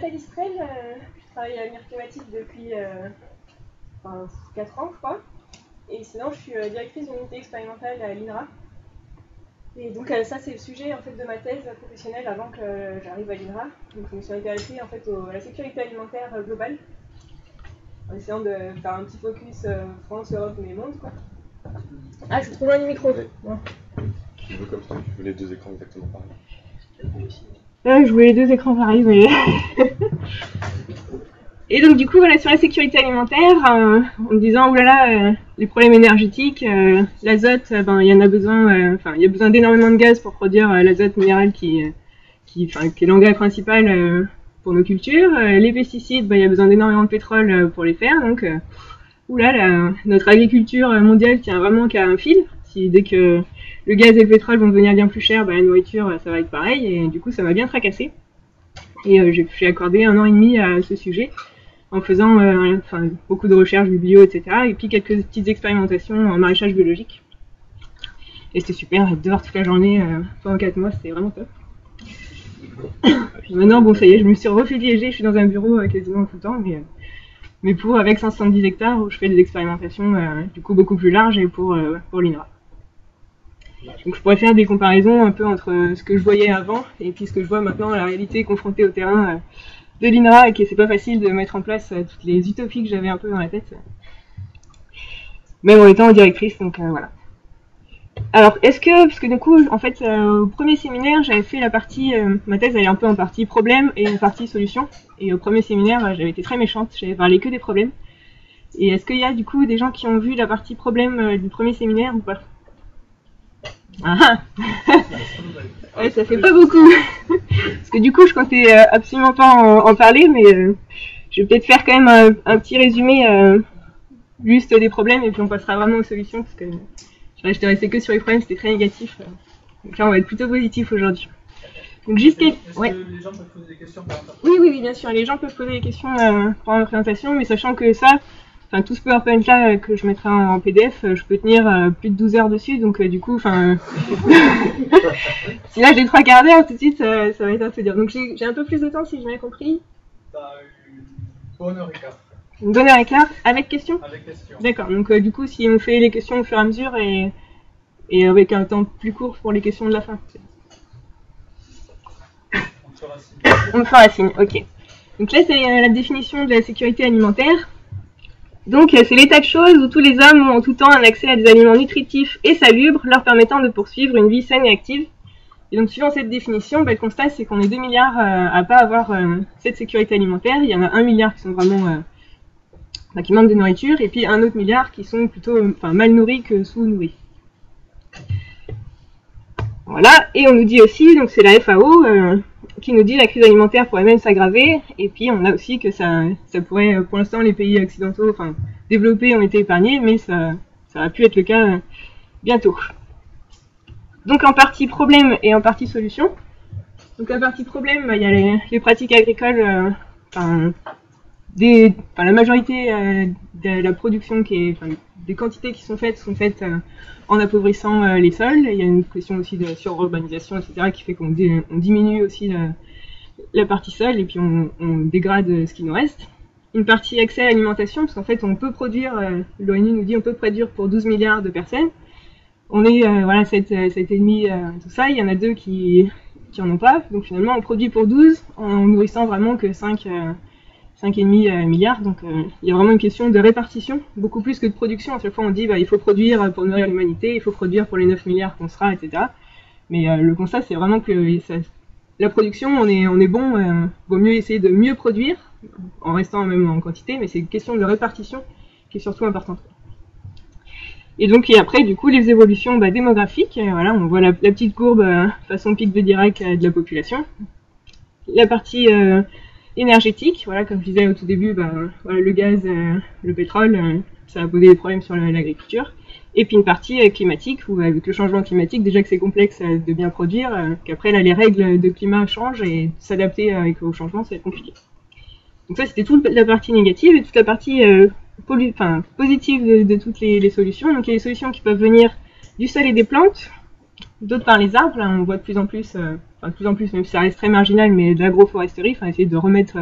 Nathalie Strel, je travaille à l'avenir climatique depuis 4 ans, je crois. Et sinon, je suis directrice d'unité expérimentale à l'INRA. Et donc ça, c'est le sujet en fait, de ma thèse professionnelle avant que j'arrive à l'INRA. Donc je me suis intéressée en fait, à la sécurité alimentaire globale, en essayant de faire un petit focus France, Europe, mais monde. Quoi. Ah, je suis trop loin du micro. Tu veux comme ça, tu veux les deux écrans exactement pareils. Ah, je voulais deux écrans pareils, mais. Et donc du coup, voilà, sur la sécurité alimentaire, euh, en me disant, oulala, euh, les problèmes énergétiques, euh, l'azote, ben, il y en a besoin, enfin, il y a besoin d'énormément de gaz pour produire l'azote minéral qui, qui, qui est l'engrais principal pour nos cultures. les pesticides, ben, il y a besoin d'énormément de pétrole pour les faire, donc, oulala, notre agriculture mondiale tient vraiment qu'à un fil. Si dès que le gaz et le pétrole vont devenir bien plus chers, ben, la nourriture, ça va être pareil, et du coup, ça m'a bien tracassé. Et j'ai accordé un an et demi à ce sujet en faisant euh, beaucoup de recherches biblio, etc. Et puis quelques petites expérimentations en maraîchage biologique. Et c'était super, dehors toute la journée euh, pendant 4 mois, c'était vraiment top. maintenant, bon, ça y est, je me suis refait piéger, je suis dans un bureau euh, quasiment tout le temps, mais, mais pour avec 170 hectares où je fais des expérimentations du coup beaucoup plus larges et pour, pour l'INRA. Donc je pourrais faire des comparaisons un peu entre ce que je voyais avant et puis ce que je vois maintenant, la réalité confrontée au terrain de l'INRA et que c'est pas facile de mettre en place euh, toutes les utopies que j'avais un peu dans la tête. Même en étant directrice, donc euh, voilà. Alors, est-ce que, parce que du coup, en fait, euh, au premier séminaire, j'avais fait la partie, ma thèse, elle est un peu en partie problème et une partie solution. Et au premier séminaire, j'avais été très méchante, j'avais parlé que des problèmes. Et est-ce qu'il y a du coup des gens qui ont vu la partie problème du premier séminaire ou pas? Ah, ah. ouais, ça fait pas beaucoup. Parce que du coup, je comptais euh, absolument pas en, parler, mais euh, je vais peut-être faire quand même un, petit résumé euh, juste des problèmes et puis on passera vraiment aux solutions parce que je t'ai resté que sur les problèmes, c'était très négatif. Donc là, on va être plutôt positif aujourd'hui. Donc juste ouais. que les gens peuvent poser des questions Oui, oui, oui, bien sûr. Les gens peuvent poser des questions pendant la présentation, mais sachant que ça, enfin tout ce PowerPoint là que je mettrai en, PDF, euh, je peux tenir euh, plus de 12 heures dessus, donc euh, du coup, enfin, si là j'ai trois quarts d'heure tout de suite, ça, va être un peu dur. Donc j'ai un peu plus de temps si j'ai bien compris. T'as une bonne heure et quart. Une bonne heure et quart avec questions Avec questions. D'accord. Donc du coup, si on fait les questions au fur et à mesure et et avec un temps plus court pour les questions de la fin. On fera signe. On fera signe. Ok. Donc là, c'est la définition de la sécurité alimentaire. Donc c'est l'état de choses où tous les hommes ont en tout temps un accès à des aliments nutritifs et salubres, leur permettant de poursuivre une vie saine et active. Et donc suivant cette définition, bah, le constat c'est qu'on est 2 milliards euh, à pas avoir euh, cette sécurité alimentaire. Il y en a 1 milliard qui sont vraiment euh, bah, qui manquent de nourriture, et puis un autre milliard qui sont plutôt mal nourris que sous-nourris. Voilà, et on nous dit aussi, donc c'est la FAO, qui nous dit que la crise alimentaire pourrait même s'aggraver. Et puis on a aussi que ça, ça pourrait, pour l'instant, les pays occidentaux, enfin développés, ont été épargnés, mais ça, ça va pu être le cas euh, bientôt. Donc en partie problème et en partie solution. Donc la partie problème, il y a les, pratiques agricoles, euh, enfin, des, enfin, la majorité euh, de la production qui est, enfin, des quantités qui sont faites sont faites en appauvrissant euh, les sols. Il y a une question aussi de sururbanisation, etc., qui fait qu'on diminue aussi la, partie sol et puis on, dégrade ce qui nous reste. Une partie accès à l'alimentation, parce qu'en fait on peut produire, euh, l'ONU nous dit on peut produire pour 12 milliards de personnes. On est, euh, voilà, 7,5, tout ça, il y en a deux qui, qui en ont pas. Donc finalement on produit pour 12 en nourrissant vraiment que 5, 5,5 euh, milliards. Donc euh, il y a vraiment une question de répartition, beaucoup plus que de production. À chaque fois on dit bah, il faut produire pour nourrir l'humanité, il faut produire pour les 9 milliards qu'on sera, etc. Mais euh, le constat c'est vraiment que la production, on est, on est bon, vaut mieux essayer de mieux produire, en restant même en quantité, mais c'est une question de répartition qui est surtout importante. Et donc et après du coup les évolutions bah, démographiques, voilà, on voit la, petite courbe façon pic de Dirac de la population. La partie énergétique. Voilà, comme je disais au tout début, bah, le gaz, euh, le pétrole, euh, ça a posé des problèmes sur l'agriculture. Et puis une partie euh, climatique, où avec le changement climatique, déjà que c'est complexe de bien produire, qu'après là les règles de climat changent et s'adapter au changement, ça va être compliqué. Donc ça c'était toute la partie négative et toute la partie positive de, toutes les, solutions. Donc il y a des solutions qui peuvent venir du sol et des plantes, d'autres par les arbres. On voit de plus en plus enfin de plus en plus, même si ça reste très marginal, mais de l'agroforesterie, enfin essayer de remettre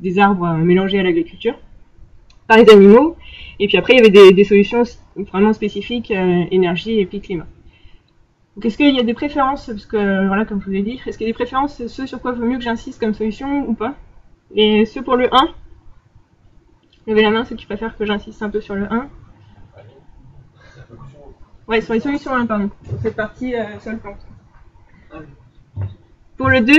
des arbres mélangés à l'agriculture par les animaux. Et puis après, il y avait des, solutions vraiment spécifiques, énergie et puis climat. Donc est-ce qu'il y a des préférences, parce que voilà, comme je vous l'ai dit, est-ce qu'il y a des préférences, ce sur quoi vaut mieux que j'insiste comme solution ou pas? Et ceux pour le 1 Levez la main ceux qui préfèrent que j'insiste un peu sur le 1. Ouais, sur les solutions 1, pardon. Sur cette partie euh, seule plante. Pour le 2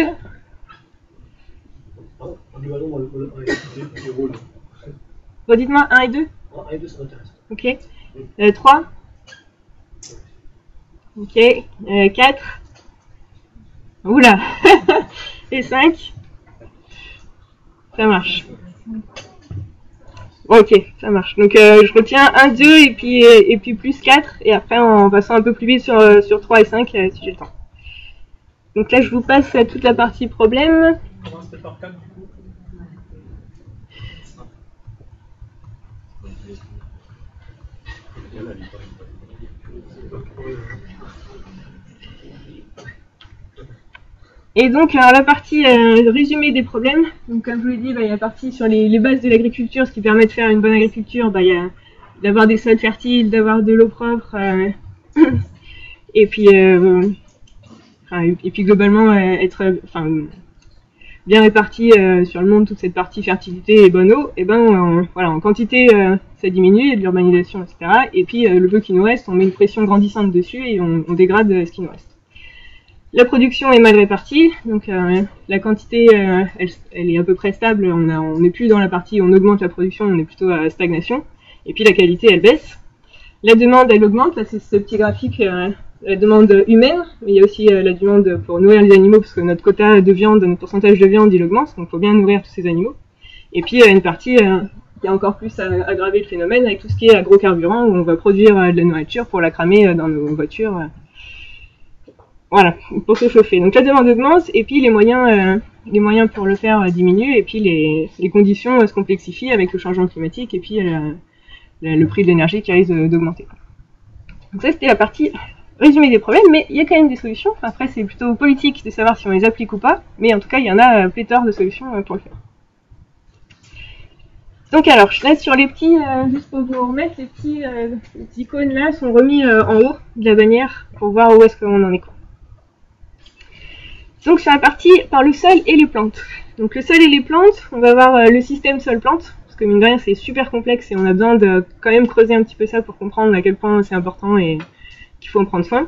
Redites-moi 1 et 2 1 et 2, ça m'intéresse. Ok. Euh, 3 Ok. Euh, 4 Oula Et 5 Ça marche. Ok, ça marche. Donc euh, je retiens 1, 2 et puis, et puis plus 4 et après en passant un peu plus vite sur, euh, sur 3 et 5 euh, si j'ai le temps. Donc là je vous passe toute la partie problème. par 4 du coup. Et donc, alors, la partie euh, résumé des problèmes. Donc, comme je vous l'ai dit, bah, il y a la partie sur les, les bases de l'agriculture, ce qui permet de faire une bonne agriculture. Bah, il y a d'avoir des sols fertiles, d'avoir de l'eau propre, euh, et puis, euh, et puis globalement être, enfin, bien réparti sur le monde toute cette partie fertilité et bonne eau. Et ben, en, voilà, en quantité, ça diminue, de l'urbanisation, etc. Et puis, le peu qui nous reste, on met une pression grandissante dessus et on, dégrade ce qui nous reste. La production est mal répartie, donc euh, la quantité euh, elle, est à peu près stable, on n'est plus dans la partie on augmente la production, on est plutôt à stagnation, et puis la qualité elle baisse. La demande elle augmente, là c'est ce petit graphique, euh, la demande humaine, mais il y a aussi la demande pour nourrir les animaux, parce que notre quota de viande, notre pourcentage de viande il augmente, donc il faut bien nourrir tous ces animaux. Et puis une partie qui a encore plus aggravé le phénomène avec tout ce qui est agrocarburant, où on va produire de la nourriture pour la cramer dans nos voitures voilà, pour se chauffer. Donc la demande augmente et puis les moyens, euh, les moyens pour le faire euh, diminuent et puis les, les conditions euh, se complexifient avec le changement climatique et puis le prix de l'énergie qui risque d'augmenter. Donc ça c'était la partie résumée des problèmes, mais il y a quand même des solutions. Après c'est plutôt politique de savoir si on les applique ou pas, mais en tout cas il y en a pléthore de solutions pour le faire. Donc alors, je laisse sur les petits, juste pour vous remettre, les petits, icônes là sont remis en haut de la bannière pour voir où est-ce qu'on en est. Donc la partie par le sol et les plantes. Donc le sol et les plantes, on va voir euh, le système sol-plante, parce que mine de rien c'est super complexe et on a besoin de quand même creuser un petit peu ça pour comprendre à quel point c'est important et qu'il faut en prendre soin.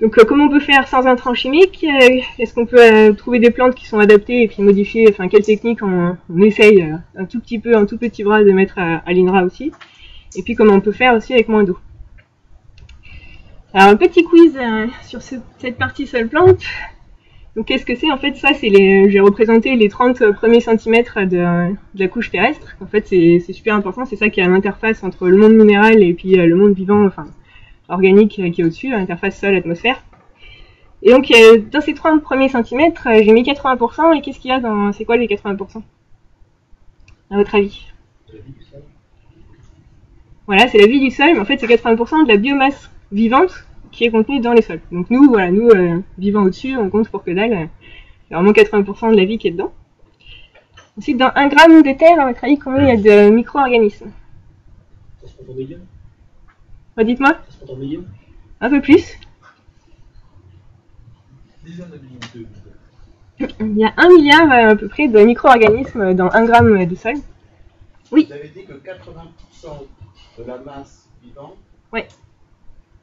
Donc euh, comment on peut faire sans intrants chimiques euh, Est-ce qu'on peut trouver des plantes qui sont adaptées et puis modifier Enfin quelle technique on, essaye un tout petit peu, un tout petit bras de mettre à, l'INRA aussi Et puis comment on peut faire aussi avec moins d'eau alors un petit quiz sur cette partie sol plante. Donc qu'est-ce que c'est? En fait, ça, c'est les, j'ai représenté les 30 premiers centimètres de, la couche terrestre. En fait, c'est, super important. C'est ça qui est à l'interface entre le monde minéral et puis euh, le monde vivant, enfin organique euh, qui est au-dessus, l'interface sol-atmosphère. Et donc, dans ces 30 premiers centimètres, euh, j'ai mis 80%. Et qu'est-ce qu'il y a dans... C'est quoi les 80% À votre avis? Voilà, c'est la vie du sol, mais en fait, c'est 80% de la biomasse vivante qui est contenu dans les sols. Donc nous, voilà, nous, euh, vivant au-dessus, on compte pour que dalle. Il y a vraiment 80% de la vie qui est dedans. Ensuite, dans un gramme de terre, à votre avis, combien il y a de micro-organismes Ça se compte en millions Redites-moi. En millions Un peu plus. Il y a un milliard euh, à peu près de micro-organismes dans un gramme de sol. Oui. Vous avez dit que 80% de la masse vivante oui.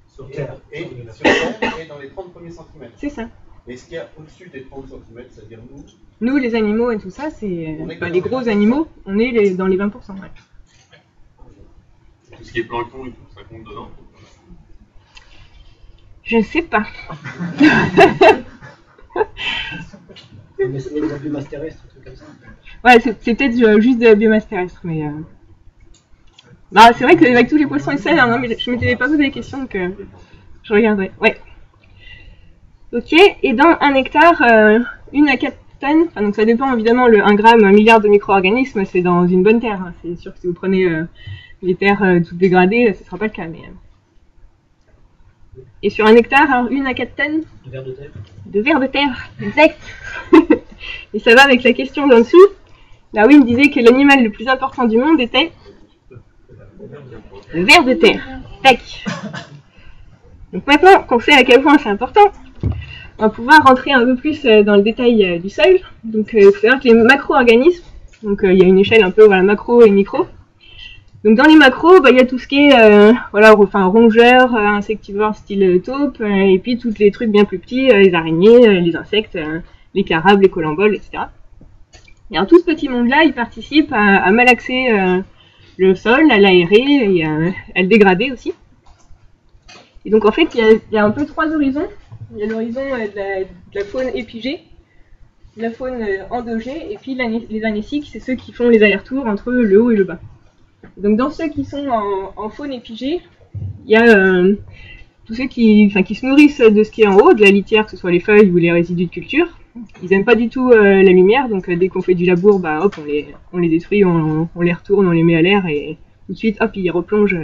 Sur Terre. Et, sur Terre et dans les 30 premiers centimètres. C'est ça. Et ce qu'il y a au-dessus des 30 cm, c'est-à-dire nous Nous, les animaux et tout ça, c'est. les gros animaux, on est les, dans les 20%. Ouais. Tout ce qui est plancton et tout, ça compte dedans Je ne sais pas. mais c'est de la biomasse terrestre, truc comme ça. Ouais, c'est peut-être juste de la biomasse terrestre, mais. Euh... Bah, c'est vrai qu'avec tous les poissons et ça, hein, mais je m'étais pas posé les questions, donc euh, je regarderai. Ouais. Ok, et dans un hectare, euh, une à quatre tonnes, enfin, donc ça dépend évidemment, le 1 gramme, un milliard de micro-organismes, c'est dans une bonne terre. Hein. C'est sûr que si vous prenez euh, les terres toutes dégradées, ce sera pas le cas, mais... Et sur un hectare, alors une à 4 tonnes De verre de terre. de vers de terre. Exact. Et ça va avec la question d'en dessous. Darwin disait que l'animal le plus important du monde était le ver de terre. Tac. Donc maintenant qu'on sait à quel point c'est important, on va pouvoir rentrer un peu plus euh, dans le détail euh, du sol. Donc il faut savoir que les macro-organismes, donc euh, il y a une échelle un peu voilà, macro et micro. Donc dans les macros, bah, il y a tout ce qui est euh, voilà, enfin, rongeurs, euh, insectivores style euh, taupe, et puis tous les trucs bien plus petits, les araignées, les insectes, les carabes, les colamboles, etc. Et alors tout ce petit monde-là, il participe à, malaxer le sol, à l'aérer et à, le dégrader aussi. Et donc en fait, il y a, un peu trois horizons. Il y a l'horizon de, la, de faune épigée, la faune endogée, et puis les anéciques, c'est ceux qui font les allers-retours entre le haut et le bas. Donc dans ceux qui sont en, faune épigée, il y a euh, tous ceux qui, qui se nourrissent de ce qui est en haut, de la litière, que ce soit les feuilles ou les résidus de culture. Ils n'aiment pas du tout euh, la lumière, donc euh, dès qu'on fait du labour, bah hop, on les, on les détruit, on, les retourne, on les met à l'air et tout de suite, hop, ils replongent.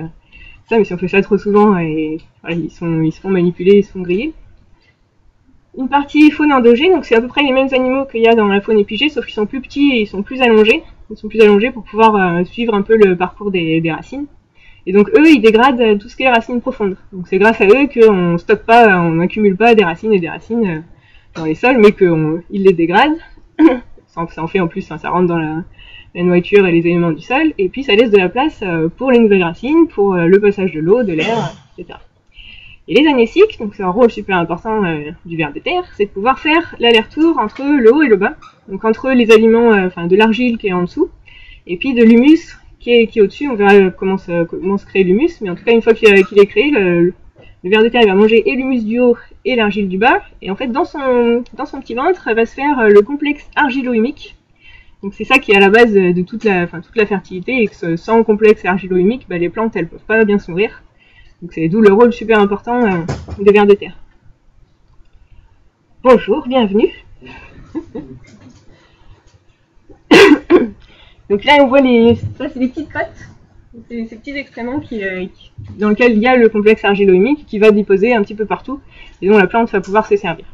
ça, mais si on fait ça trop souvent, et, ils, sont, ils se font manipuler, ils se font griller. Une partie faune endogée, donc c'est à peu près les mêmes animaux qu'il y a dans la faune épigée, sauf qu'ils sont plus petits et ils sont plus allongés. Ils sont plus allongés pour pouvoir euh, suivre un peu le parcours des, racines. Et donc eux, ils dégradent euh, tout ce qui est racines profondes. Donc c'est grâce à eux qu'on stocke pas, on n'accumule pas des racines et des racines euh, dans les sols, mais qu'ils les dégradent. ça, en- ça en fait en plus, hein, ça rentre dans la, la nourriture et les éléments du sol, et puis ça laisse de la place euh, pour les nouvelles racines, pour euh, le passage de l'eau, de l'air, etc. Et les anéciques, donc c'est un rôle super important euh, du ver de terre, c'est de pouvoir faire l'aller-retour entre le haut et le bas, donc entre les aliments, euh, enfin de l'argile qui est en dessous, et puis de l'humus qui est, au-dessus. On verra euh, comment, se, comment se crée l'humus, mais en tout cas une fois qu'il est- créé, le, ver de terre va manger et l'humus du haut et l'argile du bas, et en fait dans son, petit ventre va se faire euh, le complexe argilo-humique. Donc c'est ça qui est à la base de toute la, fertilité, et que sans complexe argilo-humique, bah, les plantes elles peuvent pas bien se nourrir. Donc c'est d'où le rôle super important euh, des de terre. Bonjour, bienvenue. Donc là on voit les, ça c'est les petites pattes, c'est ces petits excréments euh, dans lesquels il y a le complexe argilo-humique qui va déposer un petit peu partout et dont la plante va pouvoir se servir.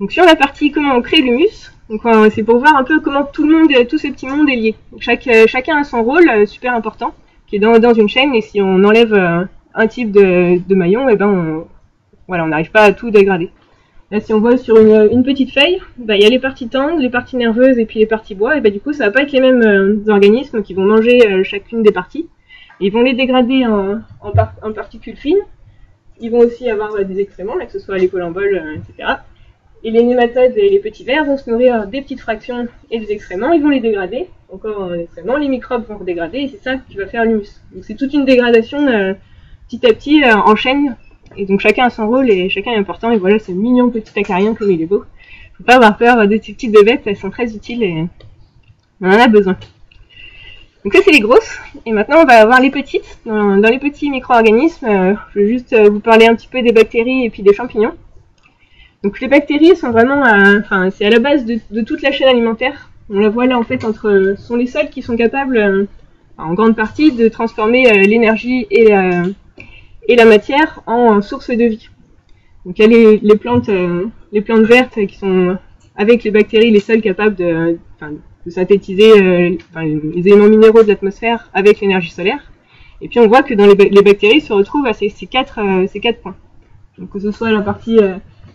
Donc sur la partie comment on crée l'humus, c'est pour voir un peu comment tout le monde, euh, tout ce petit monde est lié. Chaque, euh, chacun a son rôle euh, super important qui est dans, dans une chaîne et si on enlève un type de, de maillon, et ben on, voilà, on n'arrive pas à tout dégrader. Là, si on voit sur une, petite feuille, bah, il y a les parties tendres, les parties nerveuses et puis les parties bois, et bah, du coup, ça va pas être les mêmes euh, organismes qui vont manger euh, chacune des parties. Ils vont les dégrader en, en, par- en particules fines. Ils vont aussi avoir euh, des excréments, que ce soit les colamboles, etc. Et les nématodes et les petits vers vont se nourrir des petites fractions et des excréments, ils vont les dégrader, encore en excréments, les microbes vont dégrader, et c'est ça qui va faire l'humus. Donc c'est toute une dégradation petit à petit en chaîne, et donc chacun a son rôle et chacun est important, et voilà ce mignon petit acarien comme il est beau. Faut pas avoir peur de ces petites bébêtes, elles sont très utiles et on en a besoin. Donc ça c'est les grosses, et maintenant on va voir les petites. Dans, les petits micro-organismes, euh, je vais juste euh, vous parler un petit peu des bactéries et puis des champignons. Donc les bactéries sont vraiment, enfin c'est à la base de, toute la chaîne alimentaire. On la voit là en fait entre, sont les seuls qui sont capables, euh, en grande partie, de transformer l'énergie et la, et la matière en source de vie. Donc il y a les, plantes, euh, les plantes vertes qui sont avec les bactéries les seules capables de, synthétiser euh, les éléments minéraux de l'atmosphère avec l'énergie solaire. Et puis on voit que dans les, les bactéries se retrouvent à ces, ces quatre, euh, ces quatre points. Donc que ce soit la partie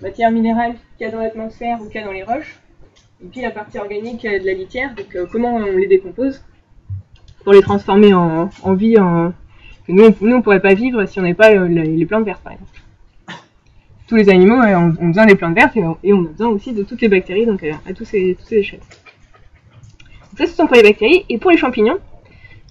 matière minérale qu'il y a dans l'atmosphère ou qu'il y a dans les roches, et puis la partie organique de la litière, donc comment on les décompose pour les transformer en, en vie, en... nous, on- nous on pourrait pas vivre si on n'avait pas euh, les, plantes vertes par exemple. Tous les animaux euh, ont, besoin des plantes vertes et, et on a besoin aussi de toutes les bactéries, donc euh, à tous ces, toutes ces échelles. Donc ça ce sont pour les bactéries, et pour les champignons,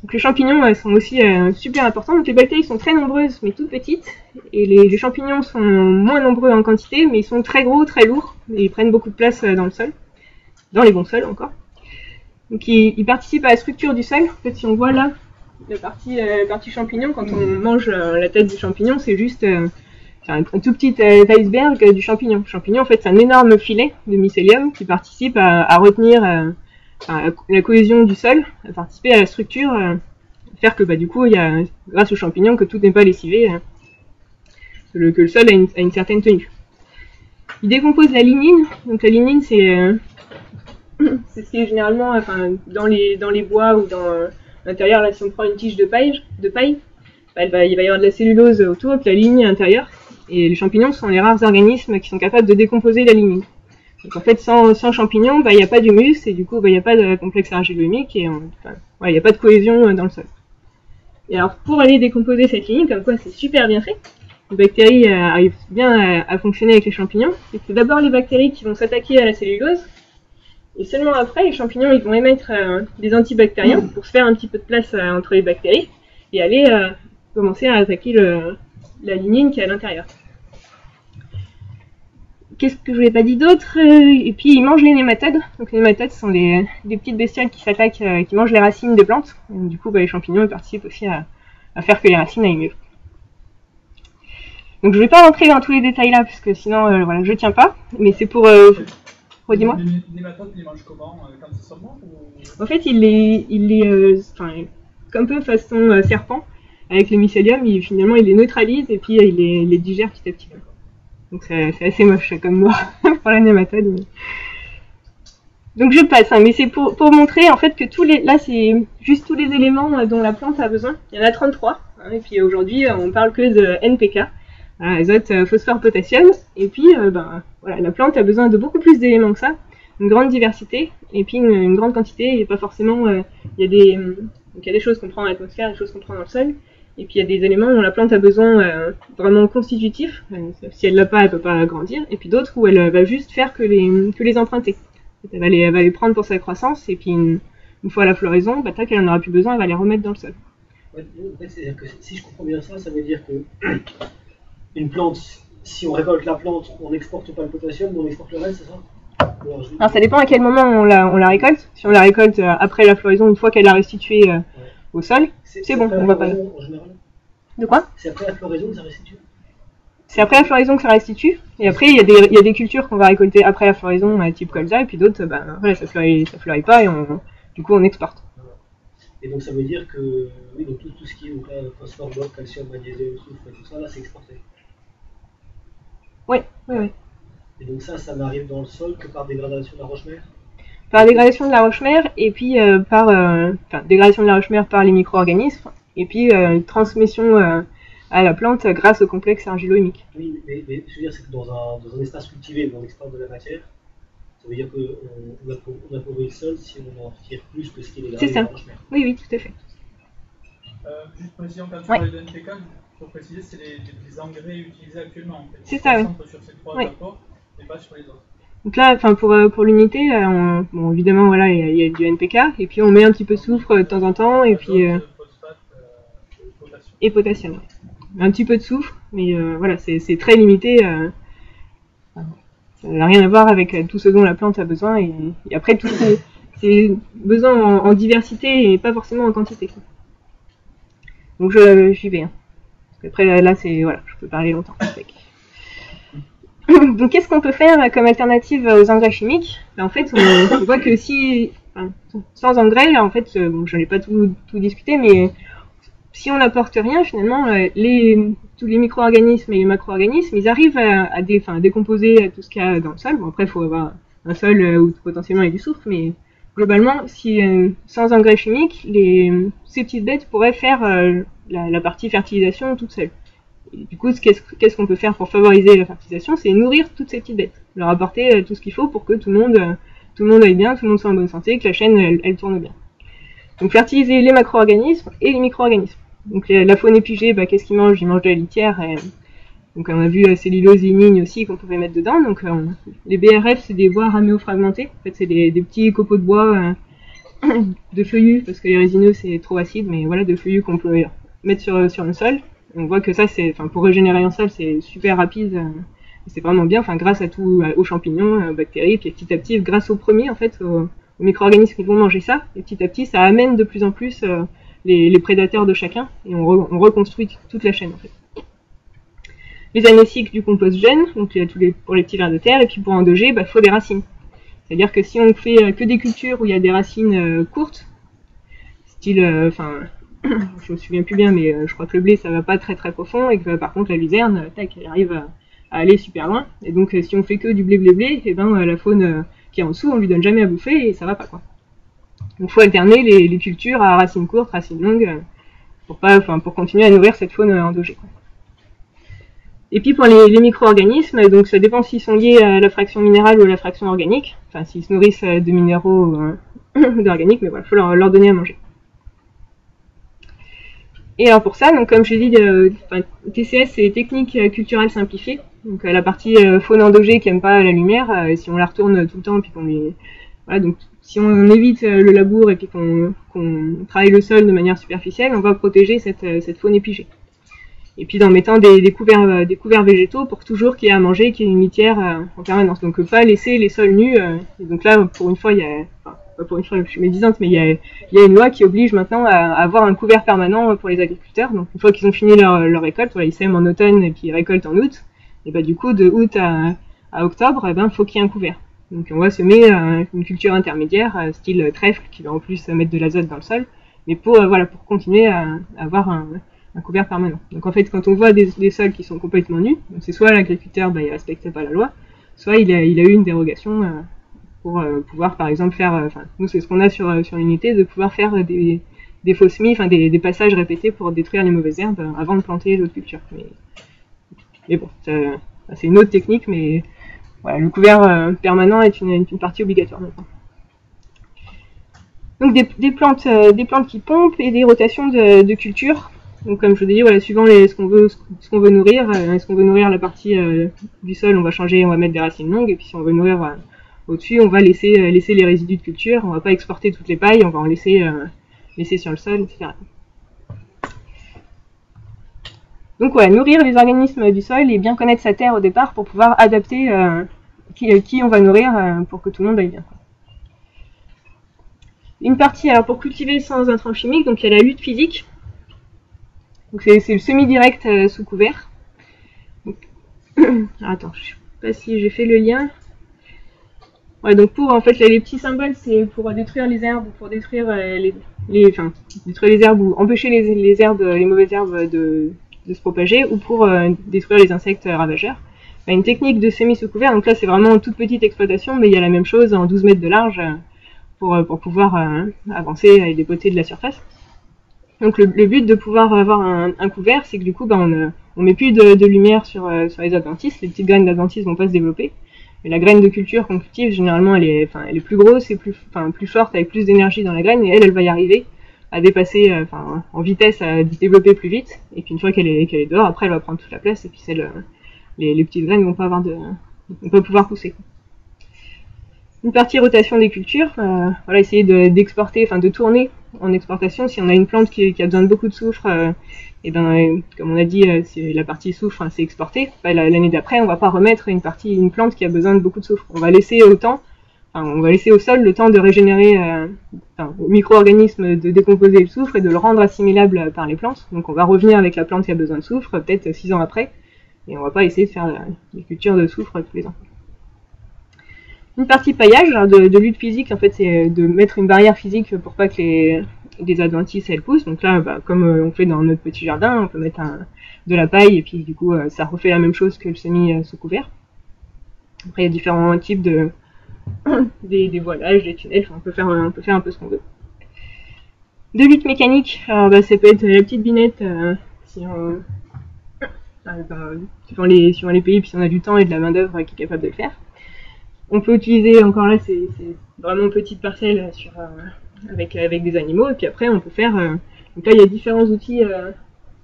donc les champignons euh, sont aussi euh, super importants. Donc les bactéries sont très nombreuses mais toutes petites. Et les, champignons sont moins nombreux en quantité mais ils sont très gros, très lourds. Et ils prennent beaucoup de place euh, dans le sol. Dans les bons sols encore. Donc ils, ils participent à la structure du sol. En fait si on voit là la partie, euh, partie champignon, quand on mange euh, la tête du champignon, c'est juste euh, un, tout petit iceberg du champignon. Le champignon en fait c'est un énorme filet de mycélium qui participe à, retenir la, co- la cohésion du sol, à participer à la structure, faire que bah, du coup, il y a, grâce aux champignons, que tout n'est pas lessivé. que le, sol a une, certaine tenue. Il décompose la lignine. Donc la lignine, c'est euh, ce qui est généralement, enfin, dans les dans les bois ou dans l'intérieur. Là, si on prend une tige de paille, de paille, bah, il va y avoir de la cellulose autour, de la lignine intérieure. Et les champignons sont les rares organismes qui sont capables de décomposer la lignine. Donc en fait, sans, champignons, bah, il n'y a pas d'humus et du coup, bah, il n'y a pas de complexe argilo-humique et il n'y a pas de cohésion euh, dans le sol. Et alors, pour aller décomposer cette lignine, comme quoi c'est super bien fait, les bactéries euh, arrivent bien à, à fonctionner avec les champignons. C'est d'abord les bactéries qui vont s'attaquer à la cellulose, et seulement après, les champignons ils vont émettre euh, des antibactériens pour se faire un petit peu de place euh, entre les bactéries et aller euh, commencer à attaquer le, la lignine qui est à l'intérieur. Qu'est-ce que je vous ai pas dit d'autre Et puis ils mangent les nématodes. Donc les nématodes sont des, des petites bestioles qui s'attaquent, euh, qui mangent les racines des plantes. Et du coup, bah, les champignons ils participent aussi à, à faire que les racines aillent mieux. Donc je vais pas rentrer dans tous les détails là parce que sinon euh, voilà je tiens pas. Mais c'est pour euh, redis-moi. Les comment euh, Quand ils sont morts ou... En fait, il les, il les, euh, enfin, comme peu façon euh, serpent, avec le mycélium, il, finalement, il les neutralise et puis il les, il les digère petit à petit. Donc c'est assez moche comme mort pour la nématode. mais- Donc je passe, hein, mais c'est pour, pour montrer en fait que tous les, là c'est juste tous les éléments dont la plante a besoin. Il y en a 33, hein, et puis aujourd'hui on parle que de NPK, voilà, azote, euh, phosphore, potassium, et puis euh, ben, voilà, la plante a besoin de beaucoup plus d'éléments que ça, une grande diversité, et puis une, grande quantité, et pas forcément euh, il y a des donc il y a des choses qu'on prend dans l'atmosphère, des choses qu'on prend dans le sol, et puis il y a des éléments dont la plante a besoin vraiment constitutifs. Si elle l'a pas, elle peut pas grandir, et puis d'autres où elle va juste faire que les que les emprunter. Elle va les, elle va les prendre pour sa croissance, et puis une, une fois la floraison, bah, tac, elle en aura plus besoin, elle va les remettre dans le sol. Ouais, c'est-à-dire que si je comprends bien ça, ça veut dire que une plante, si on récolte la plante, on n'exporte pas le potassium, mais on exporte le reste, c'est ça alors, je- Alors ça dépend à quel moment on la, on la récolte. Si on la récolte euh, après la floraison, une fois qu'elle l'a restituée euh, au sol, c'est bon, on va pas- floraison, En général, de quoi? C'est après la floraison que ça restitue. C'est après la floraison que ça restitue. Et après, il y, a des- il y a des cultures qu'on va récolter après la floraison, euh, type colza, et puis d'autres, bah, voilà, ça fleurit, ça fleurit pas, et on, du coup, on exporte. Et donc ça veut dire que oui, donc tout, tout ce qui est donc là, phosphore, bore, calcium, magnésium, soufre tout ça, là c'est exporté. Oui, oui, oui. Et donc ça, ça n'arrive dans le sol que par dégradation de la roche-mère. Par dégradation de la roche-mère, et puis euh, par, euh, enfin, dégradation de la roche-mère par les micro-organismes, et puis euh, transmission euh, à la plante grâce au complexe argilo-humique. Oui, mais, mais je veux dire, c'est que dans un, dans un espace cultivé où on exporte de la matière, ça veut dire qu'on on appau- on appauvrit le sol si on en retire plus que ce qui est dégradé C'est ça. dans la roche-mère. Oui, oui, tout à fait. Euh, juste précision, quand tu Ouais. parlais de NPK, faut préciser c'est les, les engrais utilisés actuellement. En fait. C'est ça, oui. sur ces trois Oui. apports et pas sur les autres. Donc là, enfin pour, euh, pour l'unité, euh, on- bon, évidemment voilà, il y, y a du NPK et puis on met un petit peu de soufre euh, de temps en temps et puis euh, phosphate, euh, et potassium. et potassium. Un petit peu de soufre, mais euh, voilà, c'est c'est très limité. ça n'a rien à voir avec tout ce dont la plante a besoin et, et après tout c'est c'est besoin en, en diversité et pas forcément en quantité. Donc je j'y vais. hein. Qu'après là, c'est voilà, je peux parler longtemps. Donc qu'est-ce qu'on peut faire comme alternative aux engrais chimiques? Ben, En fait, on, voit que si sans engrais, en fait, euh, bon, je n'ai pas tout, tout discuté, mais si on n'apporte rien, finalement, euh, les, tous les micro-organismes et les macro-organismes, ils arrivent à, à, décomposer tout ce qu'il y a dans le sol. Bon, après, il faut avoir un sol euh, où potentiellement il y a du soufre, mais globalement, si sans engrais chimiques, les, ces petites bêtes pourraient faire la, la partie fertilisation toute seule. Et du coup, ce qu'est-ce qu'on peut faire pour favoriser la fertilisation C'est nourrir toutes ces petites bêtes, leur apporter euh, tout ce qu'il faut pour que tout le monde, euh, tout le monde aille bien, tout le monde soit en bonne santé, que la chaîne elle, tourne bien. Donc fertiliser les macro-organismes et les micro-organismes. Donc la, la faune épigée, bah, qu'est-ce qu'ils mangent? Ils mangent de la litière. Et, donc on a vu euh, cellulose, lignine aussi qu'on pouvait mettre dedans. Donc les BRF, c'est des bois raméo-fragmentés. En fait, c'est des, petits copeaux de bois de feuillus, parce que les résineux c'est trop acide, mais voilà, de feuillus qu'on peut mettre sur, sur le sol. On voit que ça, c'est, enfin, pour régénérer un sol, c'est super rapide. euh, c'est vraiment bien, enfin, grâce à tout, aux champignons, aux bactéries, puis petit à petit, grâce aux premiers, en fait, aux, micro-organismes qui vont manger ça, et petit à petit, ça amène de plus en plus euh, les, les prédateurs de chacun, et on, re- on reconstruit toute la chaîne, en fait. Les anéciques du compost gène, donc tous les, pour les petits vers de terre, et puis pour endoger, il bah, faut des racines. C'est-à-dire que si on fait euh, que des cultures où il y a des racines euh, courtes, style, euh, enfin, je me souviens plus bien, mais euh, je crois que le blé ça va pas très très profond et que par contre la luzerne, tac, elle arrive à, aller super loin. Et donc euh, si on fait que du blé blé blé, et ben euh, la faune qui est en dessous, on lui donne jamais à bouffer et ça va pas quoi. Donc faut alterner les, cultures à racines courtes, racines longues, pour continuer à nourrir cette faune endogée. Et puis pour les, micro-organismes, donc ça dépend s'ils sont liés à la fraction minérale ou à la fraction organique, enfin s'ils se nourrissent de minéraux euh, d'organiques, mais voilà, faut leur, leur donner à manger. Et alors pour ça, donc comme j'ai dit, euh, TCS c'est technique euh, culturelle simplifiée. Donc euh, la partie faune endogée qui aime pas la lumière, si on la retourne tout le temps puis qu'on les, voilà, donc si on évite le labour et puis qu'on travaille le sol de manière superficielle, on va protéger cette, faune épigée. Et puis en mettant des, couverts, végétaux pour toujours qu'il y ait à manger, qu'il y ait une litière en permanence. Donc pas laisser les sols nus. donc là, pour une fois, il y a, pour une fois, je suis médisante, mais il y a, une loi qui oblige maintenant à, avoir un couvert permanent pour les agriculteurs. Donc une fois qu'ils ont fini leur, récolte, ils sèment en automne et puis ils récoltent en août. Et bah du coup, de août à, octobre, eh ben faut qu'il y ait un couvert. Donc on va semer euh, une culture intermédiaire, euh, style trèfle, qui va en plus euh, mettre de l'azote dans le sol, mais pour euh, voilà pour continuer à, avoir un, couvert permanent. Donc en fait, quand on voit des, sols qui sont complètement nus, c'est soit l'agriculteur bah, il respecte pas la loi, soit il a, eu une dérogation euh, pour euh, pouvoir par exemple faire, euh, enfin nous c'est ce qu'on a sur euh, sur l'unité, de pouvoir faire des des faux semis, enfin des, passages répétés pour détruire les mauvaises herbes avant de planter l'autre culture. Mais, mais bon, c'est une autre technique, mais voilà, le couvert permanent est une, une partie obligatoire maintenant. Donc des, des plantes, des plantes qui pompent et des rotations de, culture. Donc comme je vous ai dit, voilà, suivant ce qu'on veut, ce qu'on veut nourrir, est-ce qu'on veut nourrir la partie du sol, on va changer, on va mettre des racines longues, et puis si on veut nourrir au-dessus, on va laisser, euh, laisser les résidus de culture, on va pas exporter toutes les pailles, on va en laisser, euh, laisser sur le sol, etc. Donc ouais, nourrir les organismes du sol et bien connaître sa terre au départ pour pouvoir adapter euh, qui, on va nourrir pour que tout le monde aille bien. Une partie, alors pour cultiver sans intrants chimiques, donc il y a la lutte physique. Donc c'est le semi-direct sous couvert. Alors, attends, je sais pas si j'ai fait le lien. Ouais, donc pour en fait les, petits symboles, c'est pour détruire les herbes ou pour détruire euh, les, les, enfin détruire les herbes ou empêcher les, les herbes, les mauvaises herbes de, de se propager ou pour euh, détruire les insectes ravageurs. A une technique de semi sous couvert, donc là c'est vraiment une toute petite exploitation, mais il y a la même chose en 12 mètres de large euh, pour, pour pouvoir euh, avancer et dépoter de la surface. Donc le, but de pouvoir avoir un, couvert, c'est que du coup ben, on on met plus de, lumière sur, sur les adventices, les petites graines d'adventices vont pas se développer. La graine de culture qu'on cultive, généralement, elle est, elle est plus grosse et plus, plus forte, avec plus d'énergie dans la graine, et elle, elle va y arriver à dépasser, euh, enfin, en vitesse, à développer plus vite. Et puis une fois qu'elle est, qu'elle est dehors, après, elle va prendre toute la place, et puis celle, euh, les, les petites graines vont pas avoir de, vont pas pouvoir pousser. Une partie rotation des cultures, euh, voilà, essayer de- d'exporter, enfin, de tourner en exportation. Si on a une plante qui, qui a besoin de beaucoup de soufre, euh, et ben, euh, comme on a dit, euh, la partie soufre, hein, c'est exporté. La- L'année d'après, on va pas remettre une partie, une plante qui a besoin de beaucoup de soufre. On va laisser au temps, enfin, on va laisser au sol le temps de régénérer, euh, aux micro-organismes de décomposer le soufre et de le rendre assimilable par les plantes. Donc, on va revenir avec la plante qui a besoin de soufre, peut-être six ans après, et on va pas essayer de faire euh, des cultures de soufre tous les ans. Une partie paillage, alors de, lutte physique, en fait, c'est de mettre une barrière physique pour pas que les, les adventices elles poussent. Donc là, bah, comme euh, on fait dans notre petit jardin, on peut mettre de la paille et puis du coup, euh, ça refait la même chose que le semi euh, sous couvert. Après, il y a différents types de des, voilages, des tunnels. Enfin, on peut faire, un peu ce qu'on veut. De lutte mécanique, alors bah, ça peut être la petite binette euh, si on, ah, bah, suivant les suivant les pays, puis si on a du temps et de la main d'œuvre qui est capable de le faire. On peut utiliser encore là, c'est vraiment petite parcelle sur euh, avec avec des animaux et puis après on peut faire. euh, donc là il y a différents outils. euh,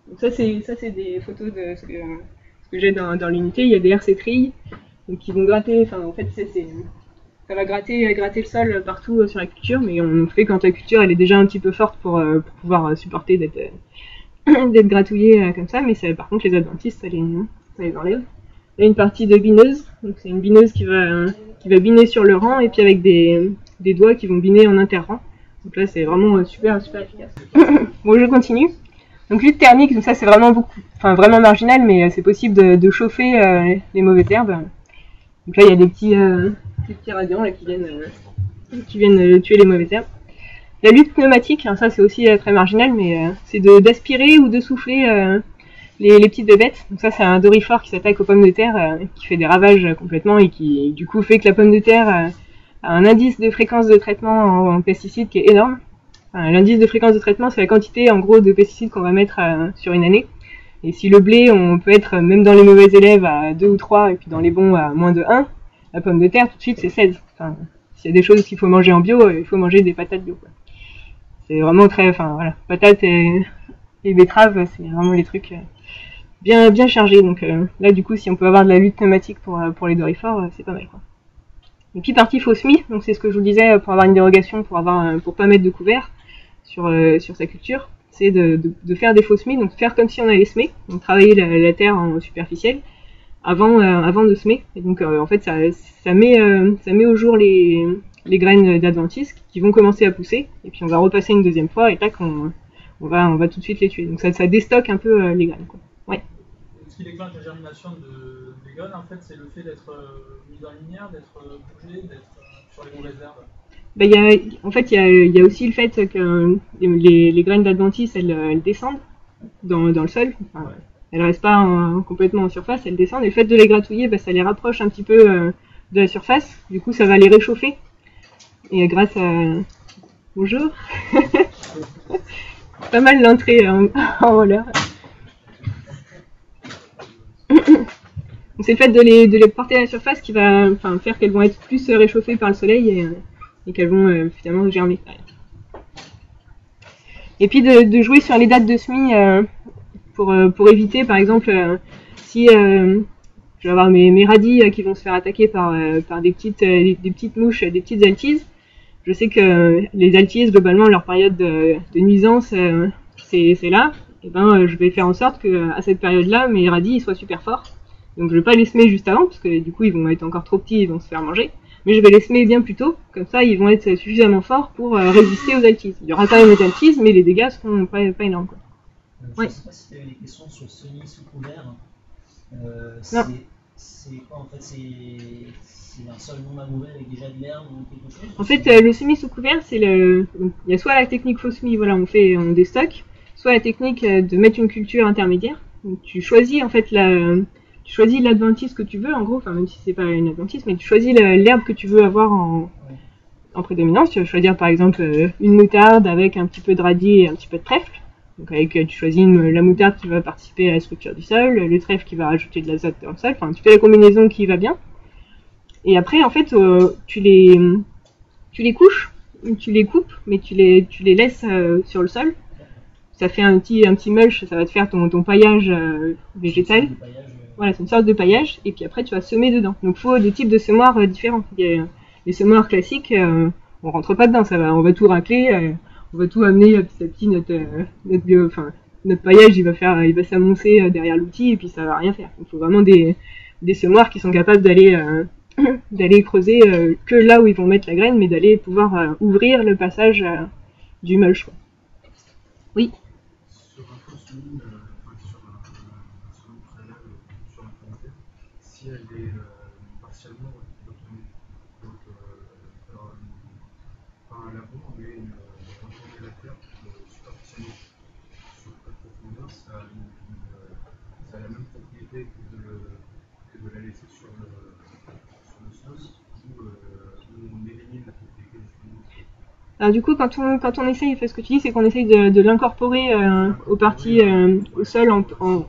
donc ça c'est des photos de ce que, j'ai dans, dans l'unité. Il y a des RC trilles qui vont gratter. Enfin en fait ça va gratter gratter le sol partout sur la culture, mais on fait quand la culture elle est déjà un petit peu forte pour, pour pouvoir supporter d'être d'être gratouillée comme ça. Mais ça, par contre les adventistes ça les ça les enlève. Il y a une partie de bineuse, donc c'est une bineuse qui va, qui va biner sur le rang et puis avec des, des doigts qui vont biner en interrang. Donc là c'est vraiment euh, super super efficace. bon je continue. Donc lutte thermique, donc ça c'est vraiment beaucoup, enfin vraiment marginal, mais euh, c'est possible de, chauffer euh, les mauvaises herbes. Donc là il y a des petits, des petits radiants là qui viennent, qui viennent tuer les mauvaises herbes. la lutte pneumatique, hein, ça c'est aussi très marginal, mais c'est d'aspirer ou de souffler les, petites bébêtes. Donc ça c'est un dorifort qui s'attaque aux pommes de terre, euh, qui fait des ravages euh, complètement et qui du coup fait que la pomme de terre euh, a un indice de fréquence de traitement en, pesticides qui est énorme. L'indice de fréquence de traitement c'est la quantité en gros de pesticides qu'on va mettre sur une année. Et si le blé, on peut être même dans les mauvais élèves à 2 ou 3 et puis dans les bons à moins de 1, la pomme de terre tout de suite c'est 16. Enfin, s'il y a des choses qu'il faut manger en bio, il faut manger des patates bio. C'est vraiment très, enfin voilà, patates et, et betteraves, c'est vraiment les trucs bien bien chargés. Donc euh, là, du coup, si on peut avoir de la lutte pneumatique pour euh, pour les dorifores, euh, c'est pas mal. Quoi. Et puis partie faux semis, donc c'est ce que je vous disais pour avoir une dérogation, pour avoir pour pas mettre de couvert sur sur sa culture, c'est de, de, de faire des faux semis, donc faire comme si on allait semer, donc travailler la, la terre en superficielle avant euh, avant de semer. Et donc euh, en fait ça ça met euh, ça met au jour les les graines d'adventice qui vont commencer à pousser et puis on va repasser une deuxième fois et tac on, on va on va tout de suite les tuer. Donc ça ça déstocke un peu les graines quoi. Qui déclenche la germination de, des graines, en fait, c'est le fait d'être euh, mis en lumière, d'être euh, bougé, d'être euh, sur les mauvaises herbes. Il y a, en fait, il y a, il y a aussi le fait que les, les graines d'adventice, elles, elles descendent dans, dans le sol. Enfin, elles restent pas en- complètement en surface, elles descendent. Et le fait de les gratouiller, bah, ça les rapproche un petit peu euh, de la surface. Du coup, ça va les réchauffer. Et grâce à... Bonjour. pas mal l'entrée en, en roller. C'est le fait de les, porter à la surface qui va enfin, faire qu'elles vont être plus euh, réchauffées par le soleil et, euh, qu'elles vont euh, finalement germer. Et puis de, jouer sur les dates de semis pour, éviter, par exemple, si je vais avoir mes, radis qui vont se faire attaquer par, des, petites, mouches, des petites altises. Je sais que les altises, globalement, leur période de, nuisance, c'est là. Et ben, euh, je vais faire en sorte que à cette période-là, mes radis ils soient super forts. Donc je vais pas les semer juste avant, parce que du coup ils vont être encore trop petits, ils vont se faire manger. Mais je vais les semer bien plus tôt, comme ça ils vont être suffisamment forts pour euh, résister aux altises. Il y aura quand même des altises, mais les dégâts seront pas, pas énormes. Quoi. Euh, Ouais. Je sais pas si tu avais des questions sur semis sous couvert. Euh, Non. c'est quoi en fait C'est c'est un sol non labouré avec déjà de l'herbe ou quelque chose? En fait, euh, le semis sous couvert, c'est le. Il y a soit la technique faux semis, voilà, on fait, on déstocke, soit la technique euh, de mettre une culture intermédiaire. Tu choisis en fait la, tu choisis l'adventice que tu veux, en gros, enfin même si c'est pas une adventice, mais tu choisis l'herbe que tu veux avoir en, en prédominance. Tu vas choisir par exemple euh, une moutarde avec un petit peu de radis et un petit peu de trèfle. Donc avec, euh, tu choisis la moutarde qui va participer à la structure du sol, le trèfle qui va rajouter de l'azote dans le sol. Enfin, tu fais la combinaison qui va bien. Et après, en fait, tu les, tu les couches, tu les coupes, mais tu les, tu les laisses sur le sol. Ça fait un petit, un petit mulch, ça va te faire ton, ton paillage euh, végétal. Paillage, euh, Voilà, c'est une sorte de paillage, et puis après tu vas semer dedans. Donc il faut des types de semoirs euh, différents. A les semoirs classiques, euh, on rentre pas dedans, ça va, on va tout racler, euh, on va tout amener euh, petit à petit notre, euh, notre bio, enfin notre paillage, il va faire, il va s'amoncer euh, derrière l'outil et puis ça va rien faire. Il faut vraiment des, des semoirs qui sont capables d'aller euh, d'aller creuser euh, que là où ils vont mettre la graine, mais d'aller pouvoir euh, ouvrir le passage euh, du mulch. quoi. Sur un sur un, de terre, si elle est euh, partiellement autonome, donc pas un labo, mais une, un congélateur euh, superficiellement sur la profondeur, ça a, la même propriété que de, de la laisser sur le, sur le sol, où, on élimine la propriété du. Alors du coup, quand on, quand on essaye, ce que tu dis, c'est qu'on essaye de, l'incorporer euh, aux parties, euh, au sol en, en-